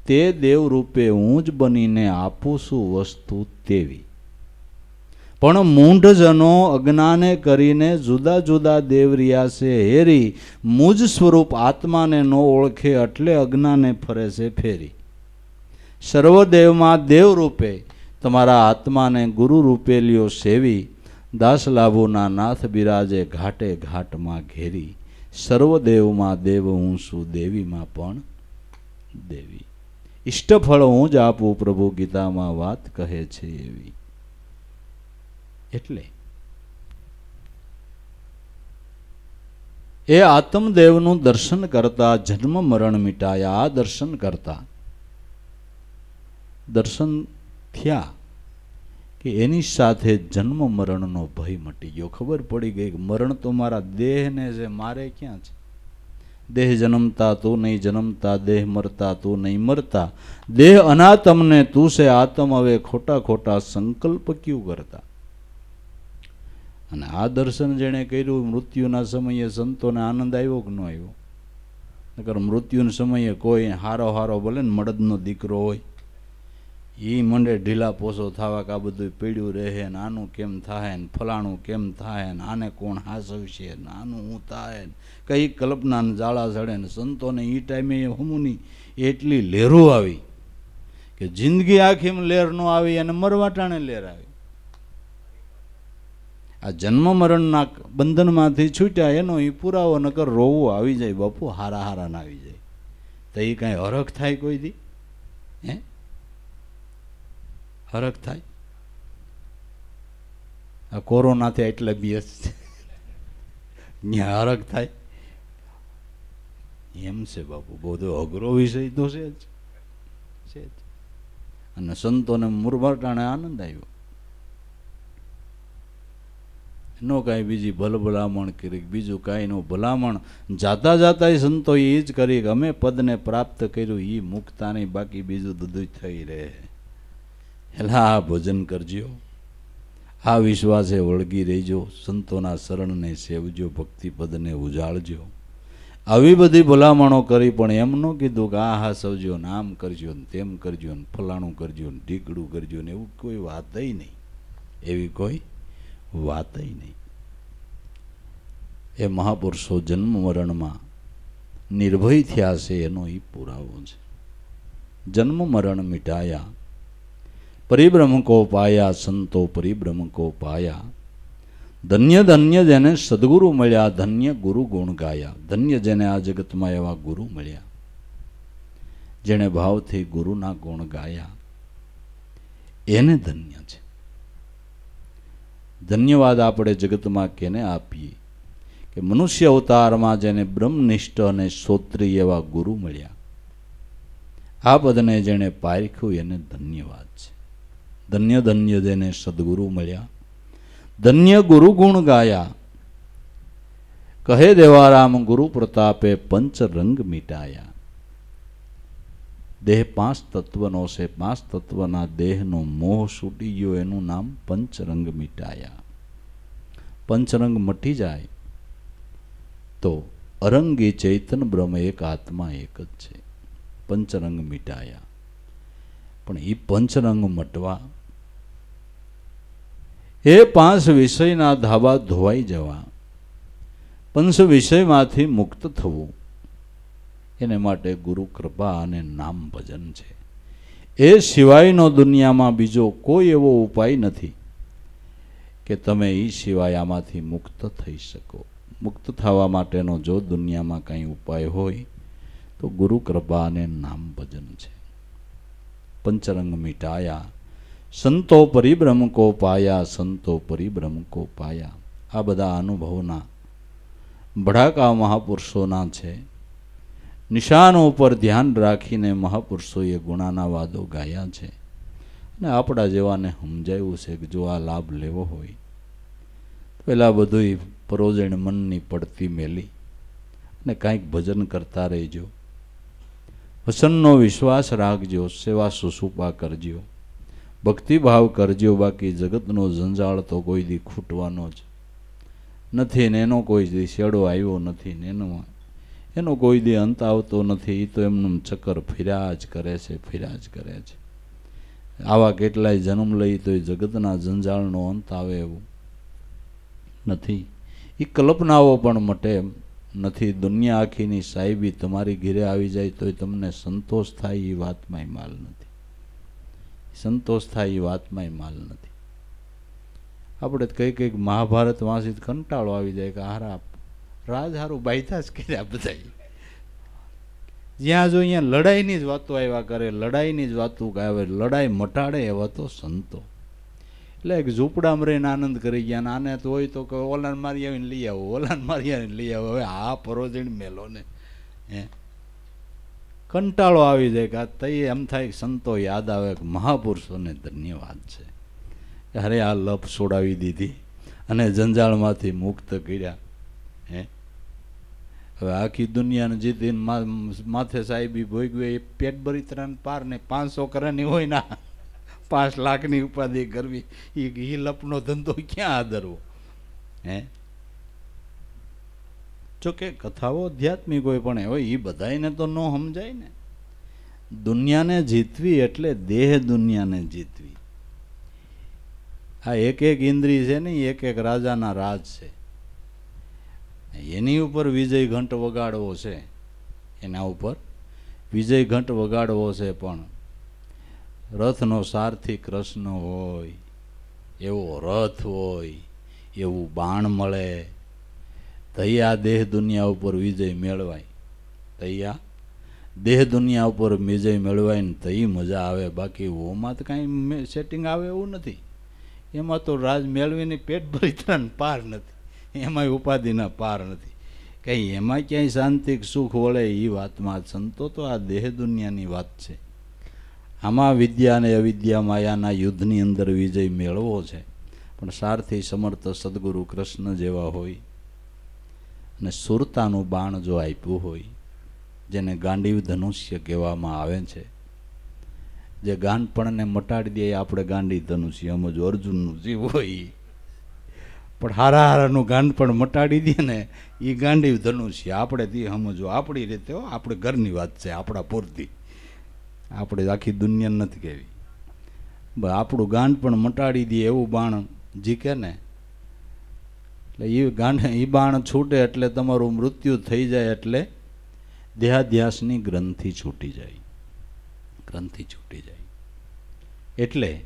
તે દેવ રૂપે હું જ બનીને આપું છું વસ્તુ તેવી. પણ મૂંઢજનો અજ્ઞાને કરીને જુદા જુદા દેવરિયા છે, હેરી મુજ સ્વરૂપ આત્માને ન ઓળખે એટલે અજ્ઞાને ફરે છે ફેરી. સર્વદેવમાં દેવ રૂપે તમારા આત્માને ગુરુ રૂપે લ્યો સેવી દાસ લાભોના નાથ બિરાજે ઘાટે ઘાટમાં ઘેરી. સર્વદેવમાં દેવ હું છું, દેવીમાં પણ દેવી. ઇષ્ટફળ હું જ આપું પ્રભુ ગીતામાં વાત કહે છે એવી. એટલે એ આત્મદેવનું દર્શન કરતા, જન્મ મરણ મિટાયા, આ દર્શન કરતા દર્શન થયા કે એની સાથે જન્મ મરણનો ભય મટી ગયો. ખબર પડી ગઈ કે મરણ તો મારા દેહને છે, મારે ક્યાં છે? દેહ જન્મતા તું નહીં જન્મતા, દેહ મરતા તું નહીં મરતા. દેહ અનાતમને તું છે આતમ હવે ખોટા ખોટા સંકલ્પ ક્યું કરતા? અને આ દર્શન જેણે કર્યું, મૃત્યુના સમયે સંતોને આનંદ આવ્યો કે ન આવ્યો? નકર મૃત્યુના સમયે કોઈ હારો હારો ભલે ને મળદનો દીકરો હોય. એ મંડે ઢીલા પોસો થવા કે આ બધું પીડ્યું રહે ને આનું કેમ થાય ને ફલાણું કેમ થાય ને આને કોણ હાસવશે ને આનું હું થાય ને? કઈ કલ્પનાને જાળા ચડે ને સંતોને એ ટાઈમે હમુની એટલી લહેરો આવી કે જિંદગી આખીમાં લહેર ન આવી અને મરવાટાણે લહેર આવી. આ જન્મ મરણના બંધનમાંથી છૂટ્યા એનો એ પુરાવો નકર રોવો આવી જાય, બાપુ હારા હારા ના આવી જાય. તો એ કાંઈ હરખ થાય કોઈ દી? હે? હરખ થાય? આ કોરોનાથી એટલે બીએસ ત્યાં હરક થાય? એમ છે બાપુ, બધો અઘરો વિષય તો છે જ. છે જ. અને સંતોને મુરમટાણે આનંદ આવ્યો. નો કાંઈ બીજી ભલભલામણ કરી, બીજું કાંઈ નો. ભલામણ જાતા જાતા સંતો એ જ કરી અમે પદને પ્રાપ્ત કર્યું એ મુક્તા નહીં બાકી બીજું બધું થઈ રહે. આ ભોજન કરજો. આ વિશ્વાસે વળગી રહેજો. સંતોના શરણને સેવજો, ભક્તિપદને ઉજાળજો. આવી બધી ભલામણો કરી પણ એમ ન કીધું કે આ હા સવજો ને આમ કરજો ને તેમ કરજો ને ફલાણું કરજો ને ઢીકડું કરજો ને એવું કોઈ વાત નહીં. એવી કોઈ વાત નહીં. એ મહાપુરુષો જન્મ મરણમાં નિર્ભય થયા છે, એનો એ પુરાવો છે. જન્મ મરણ મિટાયા પરિબ્રહ્મ કો પાયા સંતો પરિબ્રહ્મ કો પાયા ધન્ય ધન્ય જેને સદગુરુ મળ્યા, ધન્ય ગુરુ ગુણ ગાયા. ધન્ય જેને આ જગતમાં એવા ગુરુ મળ્યા, જેણે ભાવથી ગુરુના ગુણ ગાયા. એને ધન્ય છે. ધન્યવાદ આપણે જગતમાં કેને આપીએ? કે મનુષ્ય અવતારમાં જેને બ્રહ્મનિષ્ઠ અને શ્રોત્રી એવા ગુરુ મળ્યા. આ પદને જેણે પારખ્યું એને ધન્યવાદ છે. ધન્ય ધન્ય જેને સદગુરુ મળ્યા ધન્ય ગુરુ ગુણ ગાયા કહે દેવારામ ગુરુ પ્રતાપે પંચ રંગ મીટાયા દેહ પાંચ તત્વનો છે પાંચ તત્વના દેહનો મોહ છૂટી ગયો એનું નામ પંચરંગ મીટાયા પંચરંગ મટી જાય તો અરંગી ચૈતન બ્રહ્મ એક આત્મા એક જ છે પંચરંગ મીટાયા પણ એ પંચરંગ મટવા એ પાંચ વિષયના ધાબા ધોવાઈ જવા. પંચ વિષયમાંથી મુક્ત થવું. એને માટે ગુરુ કૃપા અને નામ ભજન છે. એ સિવાયનો દુનિયામાં બીજો કોઈ એવો ઉપાય નથી કે તમે એ સિવાય આમાંથી મુક્ત થઈ શકો. મુક્ત થવા માટેનો જો દુનિયામાં કંઈ ઉપાય હોય, તો ગુરુ કૃપા અને નામ ભજન છે. પંચરંગ મિટાયા સંતો પરિભ્રમ કો પાયા સંતો પરિભ્રમ કો પાયા આ બધા અનુભવના ભડાકા મહાપુરુષોના છે. નિશાનો ઉપર ધ્યાન રાખીને મહાપુરુષોએ ગુણાના વાદો ગાયા છે. અને આપણા જેવાને સમજાવ્યું છે કે જો આ લાભ લેવો હોય પહેલાં બધું પરોજણ મનની પડતી મેલી અને કાંઈક ભજન કરતા રહેજો. વસનનો વિશ્વાસ રાખજો, સેવા સુસુપા કરજો. ભક્તિભાવ કરજો, બાકી જગતનો જંજાળ તો કોઈ દી ખૂટવાનો જ. નથી ને એનો કોઈ દી શેડો આવ્યો નથી ને એનો એનો કોઈ દી અંત આવતો નથી એ તો એમનું ચક્કર ફિર્યા જ કરે છે ફિર્યા જ કરે છે. આવા કેટલાય જન્મ લઈ તો એ જગતના જંજાળનો અંત આવે એવું નથી. એ કલ્પનાઓ પણ મટે એમ નથી. દુનિયા આખીની સાહેબી તમારી ઘેરે આવી જાય તોય તમને સંતોષ થાય એ વાતમાંય માલ નથી. સંતોષ થાય એ વાતમાં એ માલ નથી. આપણે કંઈક કંઈક મહાભારત વાંચી કંટાળો આવી જાય કે હારા રાજ હારું બાયતા જ કર્યા બધા જ્યાં જો અહીંયા લડાઈની જ વાતો આવ્યા કરે, લડાઈની જ વાતો આવે, લડાઈ મટાડે એવા તો સંતો. એટલે એક ઝૂંપડામાં રહીને આનંદ કરી ગયા આને તો હોય તો કે ઓલાન મારી આવીને લઈ આવો, ઓલાન મારી આવીને લઈ આવો, હવે આ પરોજણ મેલો ને હે? કંટાળો આવી જાય કે આ તઈ એમ થાય સંતો યાદ આવે કે મહાપુરુષોને ધન્યવાદ છે. અરે આ લપ છોડાવી દીધી અને જંજાળમાંથી મુક્ત કર્યા. હે? હવે આખી દુનિયાને જીતીને માથે સાહેબી ભોગવે એ પેટ ભરી ત્રણ પાર ને પાંચસો કરાની હોય ના પાંચ લાખની ઉપાધિ કરવી. એ લપનો ધંધો ક્યાં આદરવો? હે? જોકે કથાઓ આધ્યાત્મિક હોય પણ હોય એ બધાને તો ન સમજાય ને. દુનિયાને જીતવી એટલે દેહ દુનિયાને જીતવી. આ એક એક ઇન્દ્રિય છે ને એક એક રાજાના રાજ છે. એની ઉપર વિજય ઘંટ વગાડવો છે. એના ઉપર વિજય ઘંટ વગાડવો છે પણ રથનો સારથી કૃષ્ણ હોય, એવો રથ હોય, એવું બાણ મળે તૈયા દેહ દુનિયા ઉપર વિજય મેળવાય. તૈયા દેહ દુનિયા ઉપર વિજય મેળવાય ને તઈ મજા આવે. બાકી ઓમાં તો કાંઈ સેટિંગ આવે એવું નથી. એમાં તો રાજ મેળવીને પેટ ભરી ત્રણ પાર નથી. એમાંય ઉપાધિના પાર નથી. કંઈ એમાં ક્યાંય શાંતિક સુખ વળે એ વાતમાં સંતો તો આ દેહ દુનિયાની વાત છે. આમાં વિદ્યા અને અવિદ્યા માયાના યુદ્ધની અંદર વિજય મેળવો છે. પણ સારથી સમર્થ સદગુરુ કૃષ્ણ જેવા હોય અને સુરતાનું બાણ જો આપ્યું હોય, જેને ગાંડીવ ધનુષ્ય કહેવામાં આવે છે, જે ગાંડપણને મટાડી દે આપણે ગાંડી ધનુષ્ય સમજો અર્જુનનું જીવ હોય. પણ હારા હારાનું ગાંડપણ મટાડી દે ને, એ ગાંડીવ ધનુષ્ય આપણે તે સમજો આપણી રીતે આપણે ઘરની વાત છે, આપણા પૂરતી. આપણે આખી દુનિયા નથી કહેવી. આપણું ગાંડ પણ મટાડી દે એવું બાણ જીકે ને એટલે એ ગાંઠ એ બાણ છૂટે એટલે તમારું મૃત્યુ થઈ જાય એટલે દેહાધ્યાસની ગ્રંથિ છૂટી જાય. ગ્રંથિ છૂટી જાય. એટલે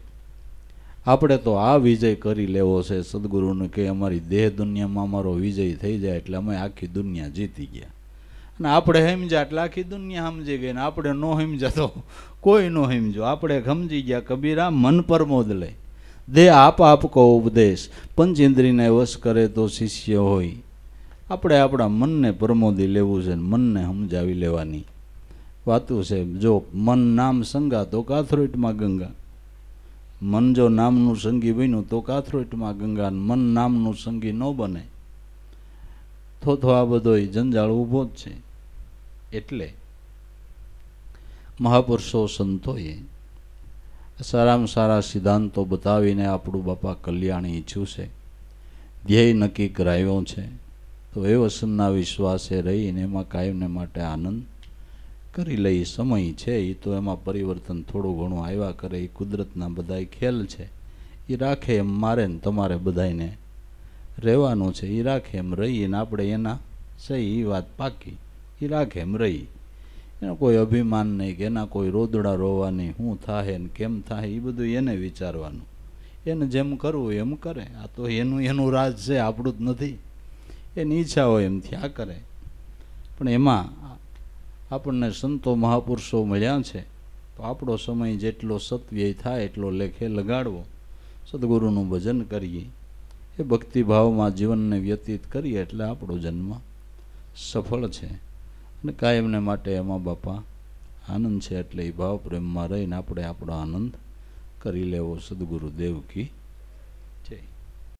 આપણે તો આ વિજય કરી લેવો છે સદગુરુને કે અમારી દેહ દુનિયામાં અમારો વિજય થઈ જાય એટલે અમે આખી દુનિયા જીતી ગયા. અને આપણે સમજ્યા એટલે આખી દુનિયા સમજી ગઈ ને આપણે ન સમજ્યા તો કોઈ ન સમજો આપણે સમજી ગયા, કબીરા મન પર મોદ લે. દે આપ આપ કો ઉપદેશ. પંચેન્દ્રીને વશ કરે તો શિષ્ય હોય. આપણે આપણા મનને પ્રમોદી લેવું છે મનને સમજાવી લેવાની. વાતું છે, જો મન નામ સંગા તો કાથરોઈટમાં ગંગા. મન જો નામનું સંગી બન્યું તો કાથરોઈટમાં ગંગા મન નામનું સંગી ન બને. તો આ બધો જંજાળ ઊભો જ છે. એટલે મહાપુરુષો સંતોએ સારામાં સારા સિદ્ધાંતો બતાવીને આપણું બાપા કલ્યાણ ઈચ્છ્યું છે. ધ્યેય નક્કી કરાવ્યો છે. તો એ વસનના વિશ્વાસે રહીને એમાં કાયમને માટે આનંદ કરી લઈ સમય છે. એ તો એમાં પરિવર્તન થોડું ઘણું આવ્યા કરે. એ કુદરતના બધા ખેલ છે. એ રાખે એમ મારે ને તમારે બધાને રહેવાનું છે. એ રાખે એમ રહીને આપણે એના સહી એ વાત પાકી. એ રાખે એમ રહી. કોઈ અભિમાન નહીં કે એના કોઈ રોદડા રોવાની શું થાય ને કેમ થાય એ બધું એને વિચારવાનું. એને જેમ કરવું એમ કરે. આ તો એનું એનું રાજ છે, આપણું જ નથી. એની ઈચ્છા હોય એમ થયા કરે. પણ એમાં આપણને સંતો મહાપુરુષો મળ્યા છે, તો આપણો સમય જેટલો સત્વ્યય થાય, એટલો લેખે લગાડવો. સદગુરુનું ભજન કરીએ. એ ભક્તિભાવમાં જીવનને વ્યતીત કરીએ એટલે આપણો જન્મ સફળ છે. અને કાયમને માટે એમાં બાપા આનંદ છે એટલે એ ભાવ પ્રેમમાં રહીને આપણે આપણો આનંદ કરી લેવો સદગુરુ દેવ કી.